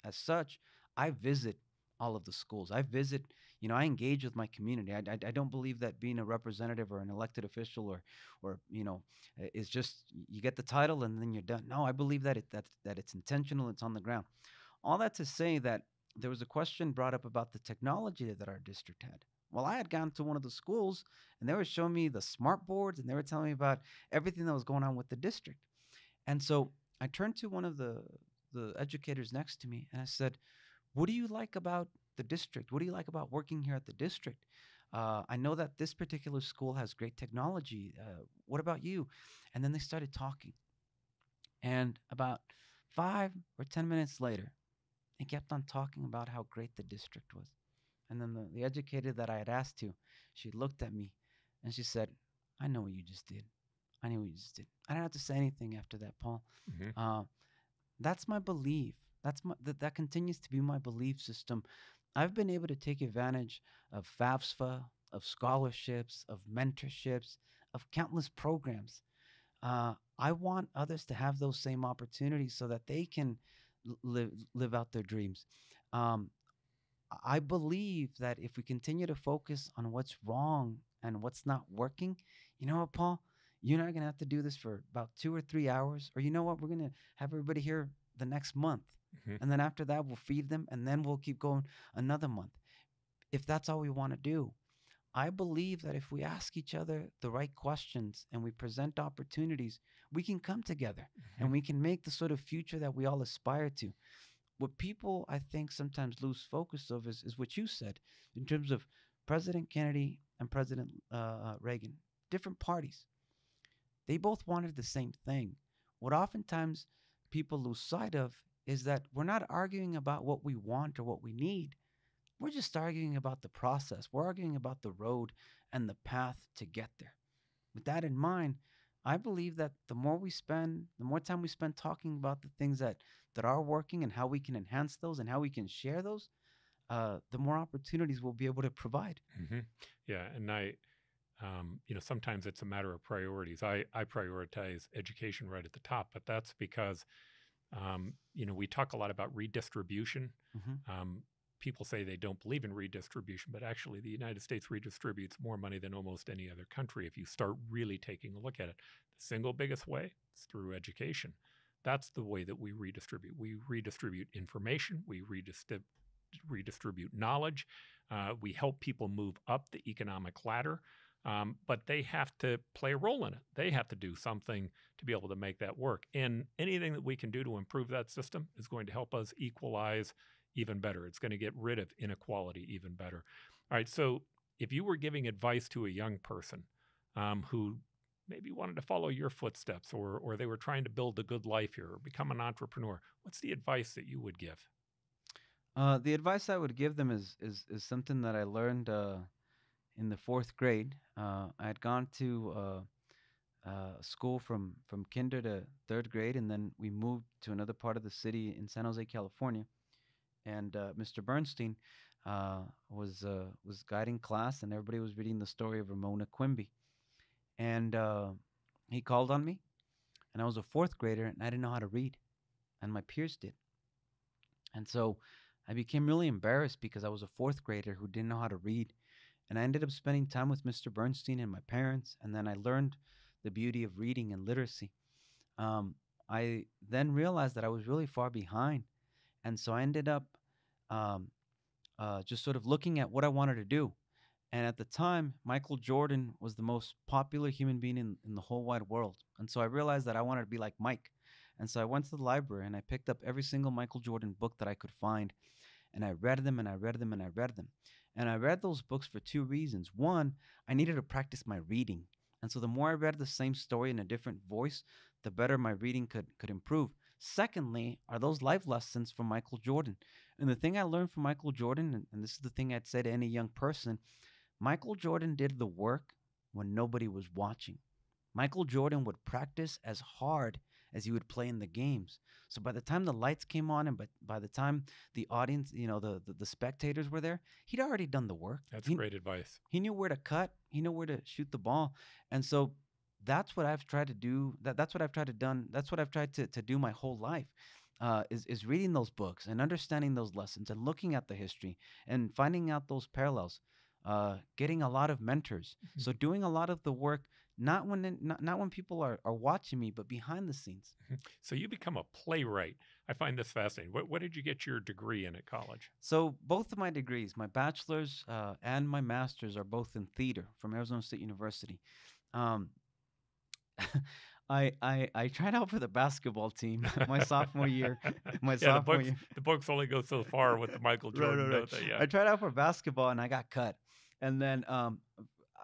As such, I visit all of the schools. I visit, you know, I engage with my community. I, I, I, don't believe that being a representative or an elected official or, or you know, is just you get the title and then you're done. No, I believe that it that that it's intentional. It's on the ground. All that to say that there was a question brought up about the technology that our district had. Well, I had gone to one of the schools and they were showing me the smart boards and they were telling me about everything that was going on with the district. And so I turned to one of the the educators next to me and I said, "What do you like about the district? What do you like about working here at the district? Uh, I know that this particular school has great technology. Uh, what about you?" And then they started talking. And about five or ten minutes later, they kept on talking about how great the district was. And then the, the educator that I had asked to, she looked at me and she said, I know what you just did. I know what you just did. I don't have to say anything after that, Paul. Mm-hmm. Uh, that's my belief. That's my that, that continues to be my belief system. I've been able to take advantage of FAFSA, of scholarships, of mentorships, of countless programs. Uh, I want others to have those same opportunities so that they can live live out their dreams. Um, I believe that if we continue to focus on what's wrong and what's not working, you know what, Paul? You're not gonna have to do this for about two or three hours, or you know what? We're gonna have everybody here the next month, mm-hmm. and then after that, we'll feed them, and then we'll keep going another month. If that's all we want to do, I believe that if we ask each other the right questions and we present opportunities, we can come together mm-hmm. and we can make the sort of future that we all aspire to what people I think sometimes lose focus of is, is what you said in terms of President Kennedy and President uh, uh, Reagan, different parties. They both wanted the same thing. What oftentimes people lose sight of is that we're not arguing about what we want or what we need. We're just arguing about the process. We're arguing about the road and the path to get there. With that in mind, I believe that the more we spend, the more time we spend talking about the things that that are working and how we can enhance those and how we can share those, uh, the more opportunities we'll be able to provide. Mm-hmm. Yeah, and I, um, you know, sometimes it's a matter of priorities. I I prioritize education right at the top, but that's because, um, you know, we talk a lot about redistribution. Mm-hmm. Um, people say they don't believe in redistribution, but actually, the United States redistributes more money than almost any other country if you start really taking a look at it. The single biggest way is through education. That's the way that we redistribute. We redistribute information, we redistribute, redistribute knowledge, uh, we help people move up the economic ladder. Um, but they have to play a role in it. They have to do something to be able to make that work. And anything that we can do to improve that system is going to help us equalize even better. It's going to get rid of inequality even better. All right. So if you were giving advice to a young person um, who maybe wanted to follow your footsteps or, or they were trying to build a good life here or become an entrepreneur, what's the advice that you would give? Uh, the advice I would give them is, is, is something that I learned uh, in the fourth grade. Uh, I had gone to uh, uh, school from, from kinder to third grade, and then we moved to another part of the city in San Jose, California and uh, Mr. Bernstein was was guiding class, and everybody was reading the story of Ramona Quimby, and uh, he called on me, and I was a fourth grader, and I didn't know how to read, and my peers did. And so I became really embarrassed because I was a fourth grader who didn't know how to read. And I ended up spending time with Mr. Bernstein and my parents. And then I learned the beauty of reading and literacy. Um, I then realized that I was really far behind. And so I ended up um, uh, just sort of looking at what I wanted to do. And at the time, Michael Jordan was the most popular human being in, in the whole wide world. And so I realized that I wanted to be like Mike. And so I went to the library and I picked up every single Michael Jordan book that I could find. And I read them and I read them and I read them. And I read those books for two reasons. One, I needed to practice my reading. And so the more I read the same story in a different voice, the better my reading could, could improve. Secondly, are those life lessons from Michael Jordan. And the thing I learned from Michael Jordan, and, and this is the thing I'd say to any young person Michael Jordan did the work when nobody was watching. Michael Jordan would practice as hard as he would play in the games. So by the time the lights came on and but by the time the audience, you know, the, the, the spectators were there, he'd already done the work. That's he, great advice. He knew where to cut, he knew where to shoot the ball. And so that's what I've tried to do. That, that's what I've tried to done. That's what I've tried to, to do my whole life. Uh, is is reading those books and understanding those lessons and looking at the history and finding out those parallels uh, getting a lot of mentors. Mm-hmm. So doing a lot of the work not when not, not when people are, are watching me, but behind the scenes. Mm-hmm. So you become a playwright. I find this fascinating. What, what did you get your degree in at college? So both of my degrees, my bachelor's uh, and my master's, are both in theater from Arizona State University. Um, I, I I tried out for the basketball team my sophomore year. My yeah, sophomore the books, year. The books only go so far with the Michael Jordan. right, right. Yeah. I tried out for basketball and I got cut. And then um,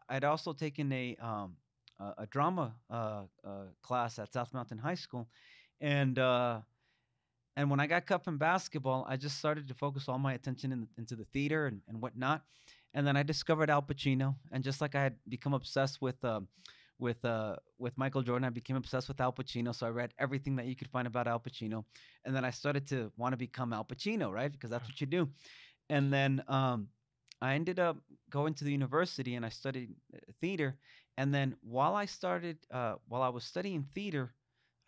I'd also taken a um, a, a drama uh, uh, class at South Mountain High School, and uh, and when I got cut from basketball, I just started to focus all my attention in, into the theater and, and whatnot. And then I discovered Al Pacino, and just like I had become obsessed with uh, with uh, with Michael Jordan, I became obsessed with Al Pacino. So I read everything that you could find about Al Pacino, and then I started to want to become Al Pacino, right? Because that's what you do. And then um, I ended up going to the university and I studied uh, theater. And then while I started, uh, while I was studying theater,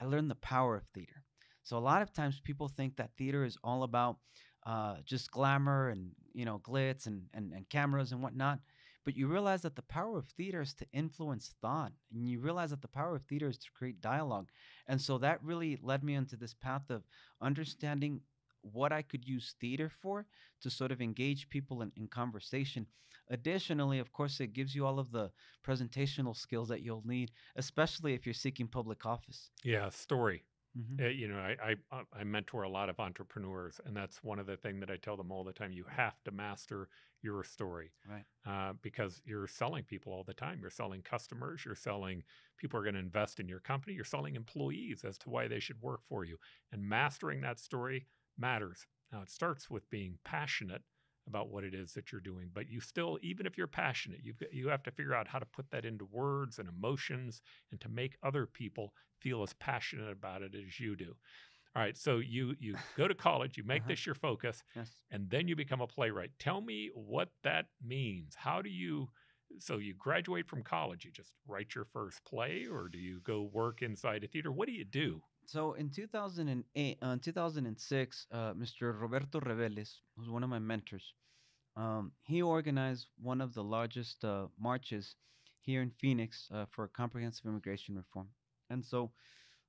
I learned the power of theater. So a lot of times people think that theater is all about uh, just glamour and you know glitz and, and and cameras and whatnot. But you realize that the power of theater is to influence thought, and you realize that the power of theater is to create dialogue. And so that really led me into this path of understanding what I could use theater for to sort of engage people in, in conversation. Additionally, of course, it gives you all of the presentational skills that you'll need, especially if you're seeking public office. Yeah, story. Mm-hmm. Uh, you know, I, I uh, I mentor a lot of entrepreneurs, and that's one of the things that I tell them all the time. You have to master your story, right? Uh, because you're selling people all the time. You're selling customers. You're selling people are going to invest in your company. You're selling employees as to why they should work for you, and mastering that story matters. Now, it starts with being passionate about what it is that you're doing, but you still, even if you're passionate, you've got, you have to figure out how to put that into words and emotions and to make other people feel as passionate about it as you do. All right, so you you go to college, you make uh-huh. this your focus, yes. and then you become a playwright. Tell me what that means. How do you so you graduate from college, you just write your first play or do you go work inside a theater? What do you do? So in 2008, uh, 2006, uh, Mr. Roberto Reveles, who's one of my mentors, um, he organized one of the largest uh, marches here in Phoenix uh, for comprehensive immigration reform. And so,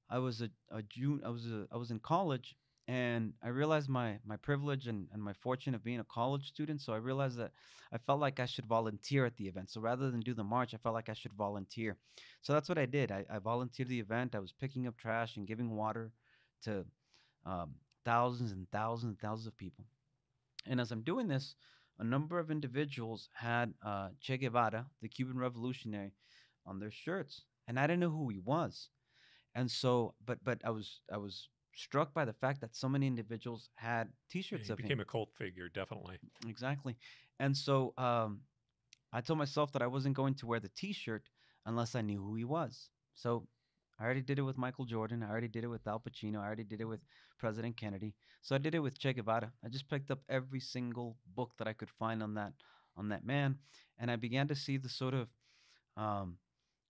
I was a, a June, I was a, I was in college, and I realized my my privilege and, and my fortune of being a college student. So I realized that I felt like I should volunteer at the event. So rather than do the march, I felt like I should volunteer. So that's what I did. I, I volunteered the event. I was picking up trash and giving water to um, thousands and thousands and thousands of people. And as I'm doing this, a number of individuals had uh, Che Guevara, the Cuban revolutionary, on their shirts, and I didn't know who he was. And so, but but I was I was struck by the fact that so many individuals had T-shirts yeah, of became him. a cult figure, definitely. Exactly, and so um, I told myself that I wasn't going to wear the T-shirt unless I knew who he was. So I already did it with Michael Jordan. I already did it with Al Pacino. I already did it with President Kennedy. So I did it with Che Guevara. I just picked up every single book that I could find on that on that man, and I began to see the sort of um,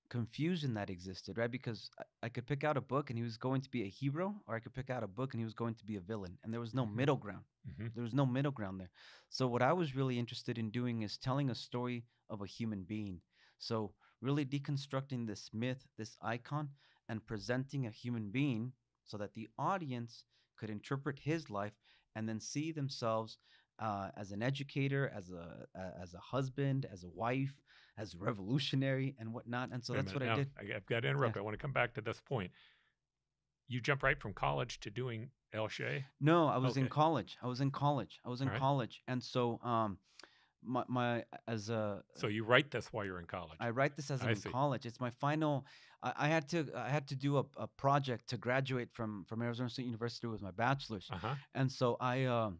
confusion that existed, right? Because I, could pick out a book and he was going to be a hero, or I could pick out a book and he was going to be a villain, and there was no Mhm. middle ground. hmm There was no middle ground there. So what I was really interested in doing is telling a story of a human being. So really deconstructing this myth, this icon, and presenting a human being so that the audience could interpret his life and then see themselves uh, as an educator, as a- as a husband, as a wife, as revolutionary, and whatnot. And so Wait that's what minute. I did. I, have got to interrupt. I want to come back to this point. You jump right from college to doing El Che. No, I was in college. I was in college. I was in Alright. college, and so um, my my as a So you write this while you're in college. I write this as I'm I in see. college. It's my final. I, I had to I had to do a, a project to graduate from from Arizona State University with my bachelor's, Uh huh. and so I um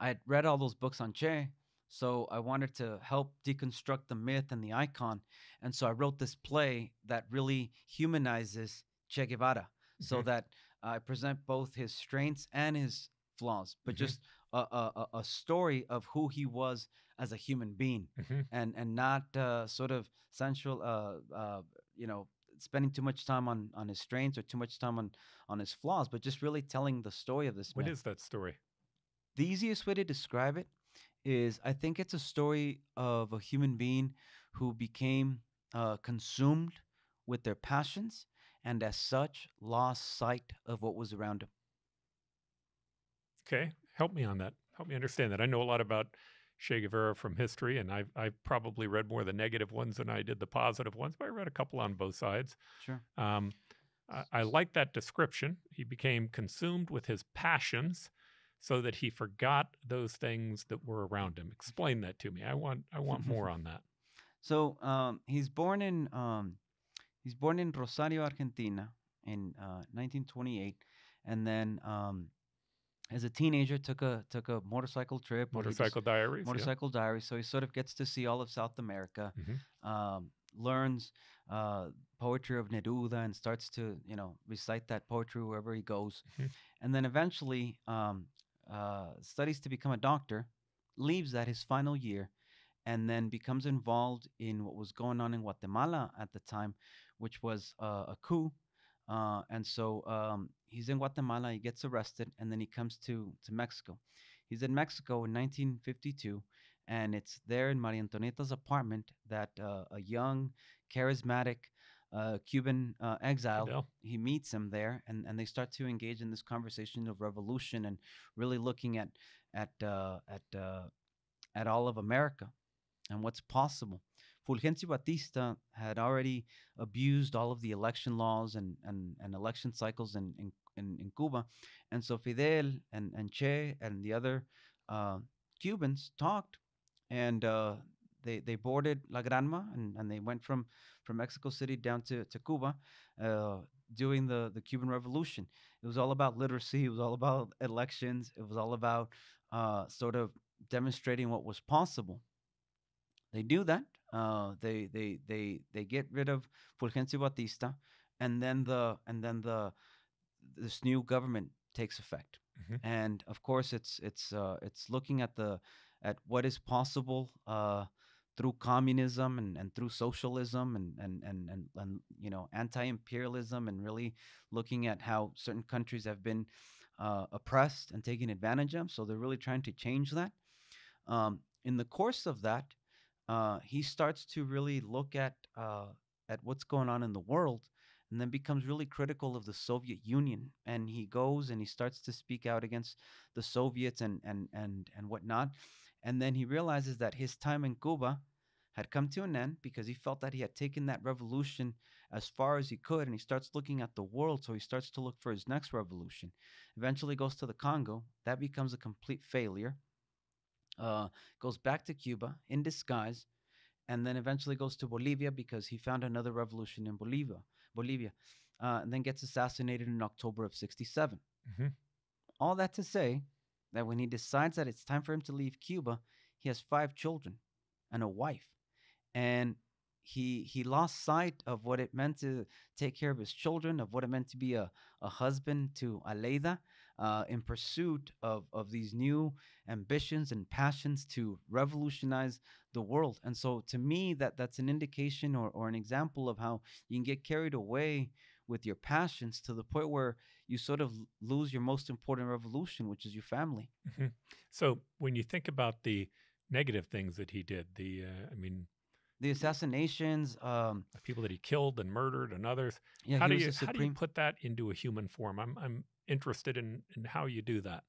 I had read all those books on Che. So I wanted to help deconstruct the myth and the icon, and so I wrote this play that really humanizes Che Guevara, so Mhm. that I present both his strengths and his flaws, but Mhm. just a, a a- story of who he was as a human being hmm and and not uh, sort of sensual uh, uh, you know spending too much time on on his strengths or too much time on on his flaws but just really telling the story of this What man is that story? the easiest way to describe it is i think it's a story of a human being who became uh, consumed with their passions and as such lost sight of what was around him Okay, help me on that. Help me understand that. I know a lot about Che Guevara from history, and I've I've probably read more of the negative ones than I did the positive ones, but I read a couple on both sides. sure Um, I, I like that description. He became consumed with his passions, so that he forgot those things that were around him. Explain that to me. I want I want more on that. So um, he's born in um, he's born in Rosario, Argentina, in uh, 1928, and then um, as a teenager took a took a motorcycle trip. he just- Motorcycle Diaries. yeah. motorcycle diary. So he sort of gets to see all of South America, Mhm. um, learns uh, poetry of Neruda, and starts to you know recite that poetry wherever he goes, Mhm. and then eventually um, uh, studies to become a doctor, leaves at his final year, and then becomes involved in what was going on in Guatemala at the time, which was uh, a coup. Uh, and so um, he's in Guatemala, he gets arrested, and then he comes to, to Mexico. He's in Mexico in 1952, and it's there in Maria Antonieta's apartment that uh, a young, charismatic uh, Cuban uh, exile Fidel. he meets him there and, and they start to engage in this conversation of revolution and really looking at at uh, at uh, at all of America and what's possible. Fulgencio Batista had already abused all of the election laws and, and, and election cycles in, in, in, in Cuba. And so Fidel and, and Che and the other uh, Cubans talked and uh, they, they boarded La Granma and, and they went from, from Mexico City down to, to Cuba uh, during the, the Cuban Revolution. It was all about literacy. It was all about elections. It was all about uh, sort of demonstrating what was possible. They do that. Uh, they they they they get rid of Fulgencio Batista, and then the and then the this new government takes effect. Mhm. And of course, it's it's uh, it's looking at the at what is possible uh, through communism and, and through socialism and and, and and and you know anti-imperialism and really looking at how certain countries have been uh, oppressed and taken advantage of. So they're really trying to change that. Um, in the course of that, uh, he starts to really look at uh, at what's going on in the world, and then becomes really critical of the Soviet Union. And he goes and he starts to speak out against the Soviets and and and and whatnot. And then he realizes that his time in Cuba had come to an end because he felt that he had taken that revolution as far as he could, and he starts looking at the world. So he starts to look for his next revolution. Eventually goes to the Congo. That becomes a complete failure. Uh, goes back to Cuba in disguise, and then eventually goes to Bolivia because he found another revolution in Bolivia. Bolivia, uh, and then gets assassinated in October of '67. Mhm. All that to say that when he decides that it's time for him to leave Cuba, he has five children and a wife, and he he lost sight of what it meant to take care of his children, of what it meant to be a, a husband to Aleida, uh, in pursuit of, of these new ambitions and passions to revolutionize the world. And so to me, that that's an indication or, or an example of how you can get carried away with your passions to the point where you sort of lose your most important revolution, which is your family. Mm-hmm. So when you think about the negative things that he did, the uh, I mean, the assassinations, um, the people that he killed and murdered, and others. Yeah, how do you how do you put that into a human form? I'm I'm interested in in how you do that.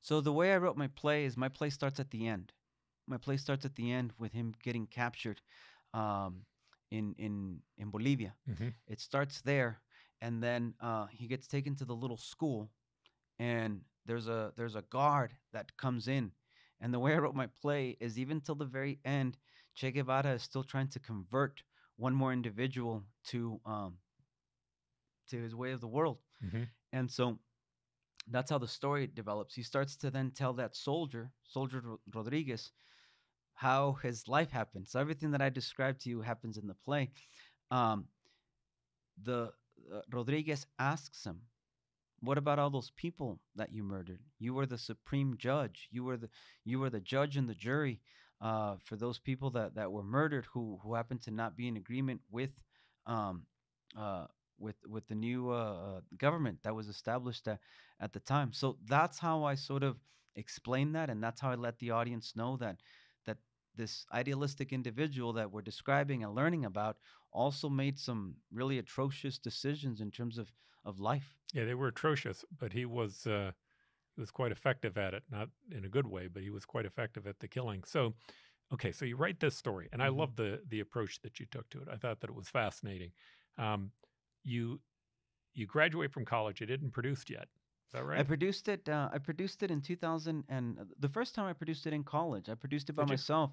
So the way I wrote my play is my play starts at the end. My play starts at the end with him getting captured um, in in in Bolivia. Mm-hmm. It starts there, and then uh, he gets taken to the little school, and there's a there's a guard that comes in, and the way I wrote my play is even till the very end, Che Guevara is still trying to convert one more individual to um, to his way of the world, mm-hmm. and so that's how the story develops. He starts to then tell that soldier, Soldier Rodriguez, how his life happened. So everything that I described to you happens in the play. Um, the uh, Rodriguez asks him, "What about all those people that you murdered? You were the supreme judge. You were the you were the judge and the jury uh, for those people that that were murdered who who happened to not be in agreement with um, uh, with with the new uh, uh, government that was established at, at the time. So that's how I sort of explain that, and that's how I let the audience know that that this idealistic individual that we're describing and learning about also made some really atrocious decisions in terms of of life. Yeah, they were atrocious, but he was uh, he was quite effective at it. Not in a good way, but he was quite effective at the killing. So. Okay, so you write this story, and mm-hmm. I love the the approach that you took to it. I thought that it was fascinating. Um, you you graduate from college. It didn't produced yet. Is that right? I produced it. Uh, I produced it in 2000, and the first time I produced it in college. I produced it by myself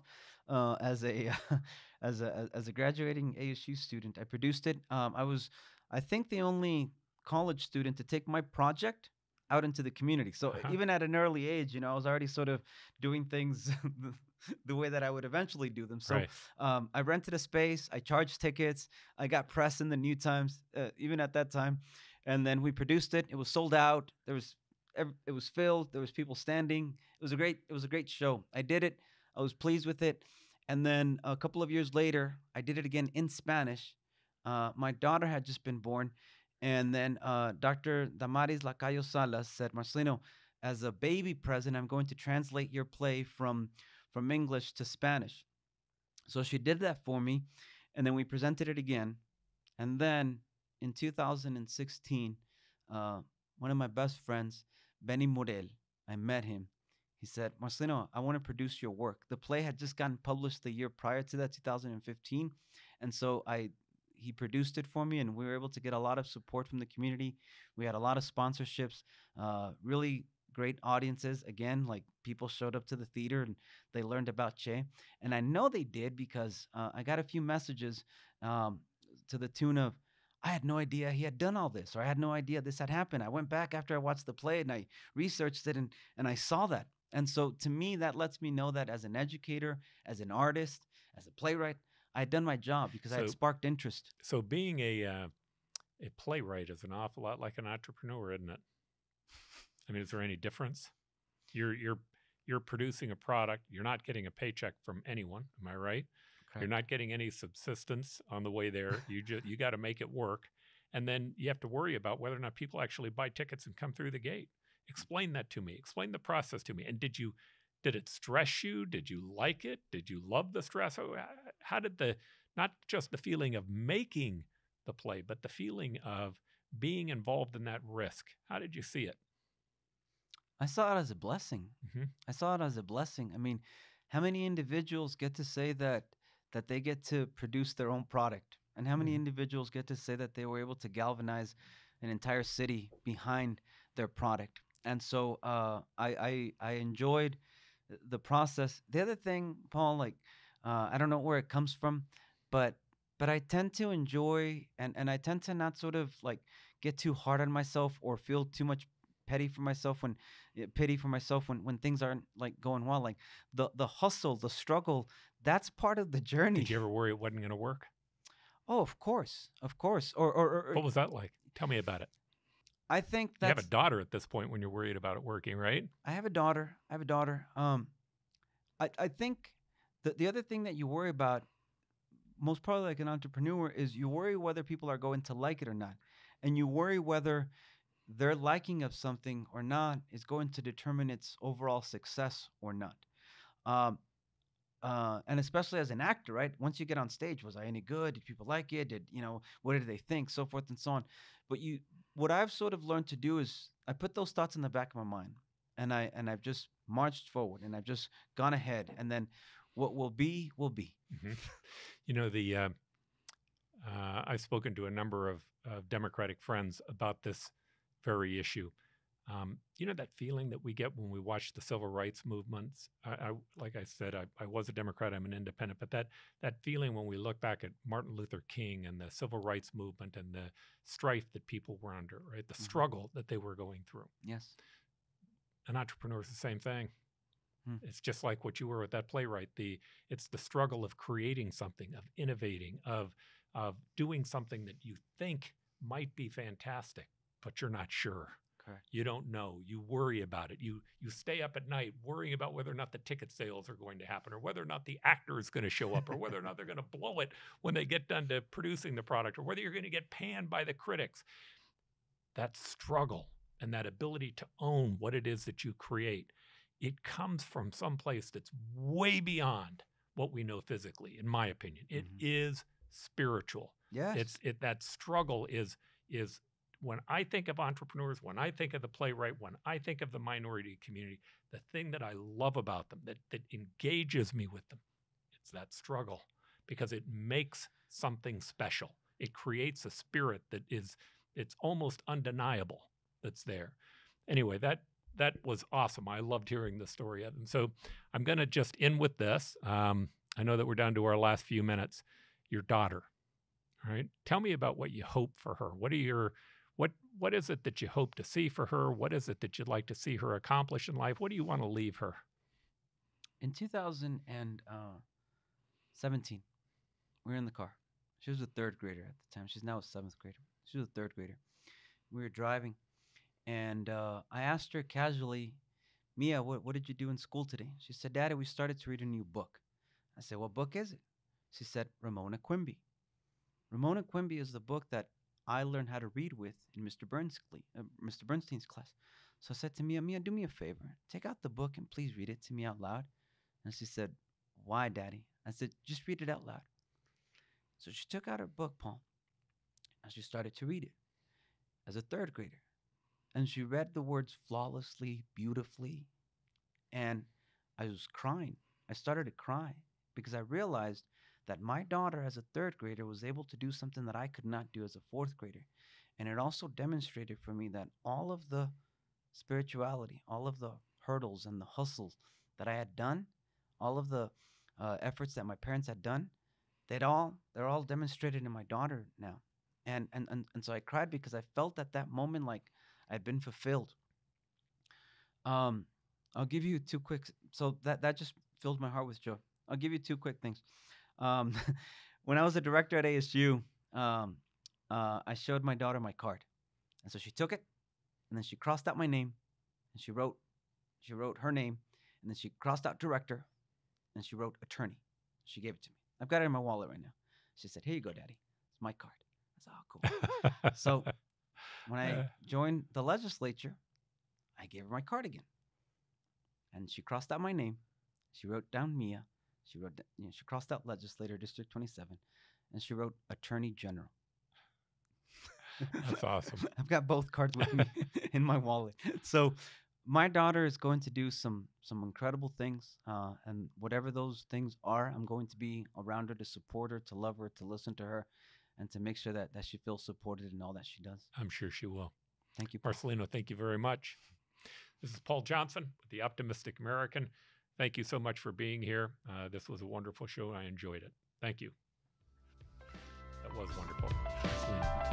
uh, as a as a as a graduating ASU student. I produced it. Um, I was, I think, the only college student to take my project out into the community. So uh-huh. even at an early age, you know, I was already sort of doing things the way that I would eventually do them. So right. um, I rented a space, I charged tickets, I got press in the New Times, uh, even at that time, and then we produced it. It was sold out. There was it was filled. There was people standing. It was a great it was a great show. I did it. I was pleased with it. And then a couple of years later, I did it again in Spanish. Uh, my daughter had just been born, and then uh, Dr. Damaris Lacayo Salas said, Marcelino, as a baby present, I'm going to translate your play from from English to Spanish. So she did that for me, and then we presented it again. And then in 2016, uh, one of my best friends, Benny Morel, I met him. He said, Marcelino, I want to produce your work. The play had just gotten published the year prior to that, 2015. And so I he produced it for me, and we were able to get a lot of support from the community. We had a lot of sponsorships, uh, really great audiences. Again, like people showed up to the theater and they learned about Che. And I know they did because uh, I got a few messages um, to the tune of, I had no idea he had done all this, or I had no idea this had happened. I went back after I watched the play and I researched it and, and I saw that. And so to me, that lets me know that as an educator, as an artist, as a playwright, I had done my job because so, I had sparked interest. So being a uh, a playwright is an awful lot like an entrepreneur, isn't it? I mean, is there any difference? You're you're you're producing a product. You're not getting a paycheck from anyone. Am I right? Okay. You're not getting any subsistence on the way there. You just you got to make it work, and then you have to worry about whether or not people actually buy tickets and come through the gate. Explain that to me. Explain the process to me. And did you did it stress you? Did you like it? Did you love the stress? How did the not just the feeling of making the play, but the feeling of being involved in that risk? How did you see it? I saw it as a blessing. Mm-hmm. I saw it as a blessing. I mean, how many individuals get to say that that they get to produce their own product, and how many mm-hmm. individuals get to say that they were able to galvanize an entire city behind their product? And so uh, I, I I enjoyed the process. The other thing, Paul, like uh, I don't know where it comes from, but but I tend to enjoy and and I tend to not sort of like get too hard on myself or feel too much petty for myself when pity for myself when when things aren't like going well like the the hustle the struggle that's part of the journey did you ever worry it wasn't going to work oh of course of course or, or, or what was that like tell me about it I think that You have a daughter at this point when you're worried about it working, right? I have a daughter. I have a daughter. Um, I I think the the other thing that you worry about, most probably like an entrepreneur, is you worry whether people are going to like it or not, and you worry whether their liking of something or not is going to determine its overall success or not. Um, uh, and especially as an actor, right? Once you get on stage, was I any good? Did people like it? Did you know what did they think? So forth and so on. But you, what I've sort of learned to do is I put those thoughts in the back of my mind, and I and I've just marched forward, and I've just gone ahead, and then what will be will be. Mhm. You know, the uh, uh, I've spoken to a number of, of Democratic friends about this very issue. Um, you know that feeling that we get when we watch the civil rights movements. I, I like I said, I, I was a Democrat. I'm an independent, but that that feeling when we look back at Martin Luther King and the civil rights movement and the strife that people were under, right, the Mhm. struggle that they were going through. Yes. An entrepreneur is the same thing. Hmm. It's just like what you were with that playwright. The it's the struggle of creating something, of innovating, of of doing something that you think might be fantastic, but you're not sure. Correct. You don't know. You worry about it. You you stay up at night worrying about whether or not the ticket sales are going to happen, or whether or not the actor is going to show up, or whether or not they're going to blow it when they get done to producing the product, or whether you're going to get panned by the critics. That struggle and that ability to own what it is that you create, it comes from some place that's way beyond what we know physically. In my opinion, It Mhm. is spiritual. Yes. It's it that struggle is is when I think of entrepreneurs, when I think of the playwright, when I think of the minority community, the thing that I love about them, that that engages me with them, it's that struggle because it makes something special. It creates a spirit that is it's almost undeniable that's there. Anyway, that that was awesome. I loved hearing the story of them. So I'm going to just end with this. Um, I know that we're down to our last few minutes. Your daughter, all right? Tell me about what you hope for her. What are your what what is it that you hope to see for her? What is it that you'd like to see her accomplish in life? What do you want to leave her? In 2017, we were in the car. She was a third grader at the time. She's now a seventh grader. She was a third grader. We were driving, and uh, I asked her casually, Mia, what, what did you do in school today? She said, Daddy, we started to read a new book. I said, What book is it? She said, Ramona Quimby. Ramona Quimby is the book that I learned how to read with in Mr. Uh, Mr. Bernstein's class. So I said to Mia, Mia, do me a favor. Take out the book and please read it to me out loud. And she said, Why, Daddy? I said, Just read it out loud. So she took out her book, Paul, and she started to read it as a third grader. And she read the words flawlessly, beautifully. And I was crying. I started to cry because I realized that my daughter, as a third grader, was able to do something that I could not do as a fourth grader. And it also demonstrated for me that all of the spirituality, all of the hurdles and the hustles that I had done, all of the uh, efforts that my parents had done, they'd all they're all demonstrated in my daughter now. And, and and and so I cried because I felt at that moment like I'd been fulfilled. Um, I'll give you two quick. So that that just filled my heart with joy. I'll give you two quick things. Um, when I was a director at ASU, um, uh, I showed my daughter my card, and so she took it, and then she crossed out my name, and she wrote, she wrote her name, and then she crossed out director, and she wrote attorney. She gave it to me. I've got it in my wallet right now. She said, "Here you go, Daddy. It's my card." I said, "Oh, cool." So when I joined the legislature, I gave her my card again. And she crossed out my name. She wrote down Mia. She wrote, you know, she crossed out legislator, District 27, and she wrote Attorney General. That's awesome. I've got both cards with me in my wallet. So my daughter is going to do some some incredible things, uh, and whatever those things are, I'm going to be around her to support her, to love her, to listen to her, and to make sure that that she feels supported in all that she does. I'm sure she will. Thank you, Paul. Marcelino, thank you very much. This is Paul Johnson with the Optimistic American. Thank you so much for being here. Uh, this was a wonderful show. I enjoyed it. Thank you. That was wonderful.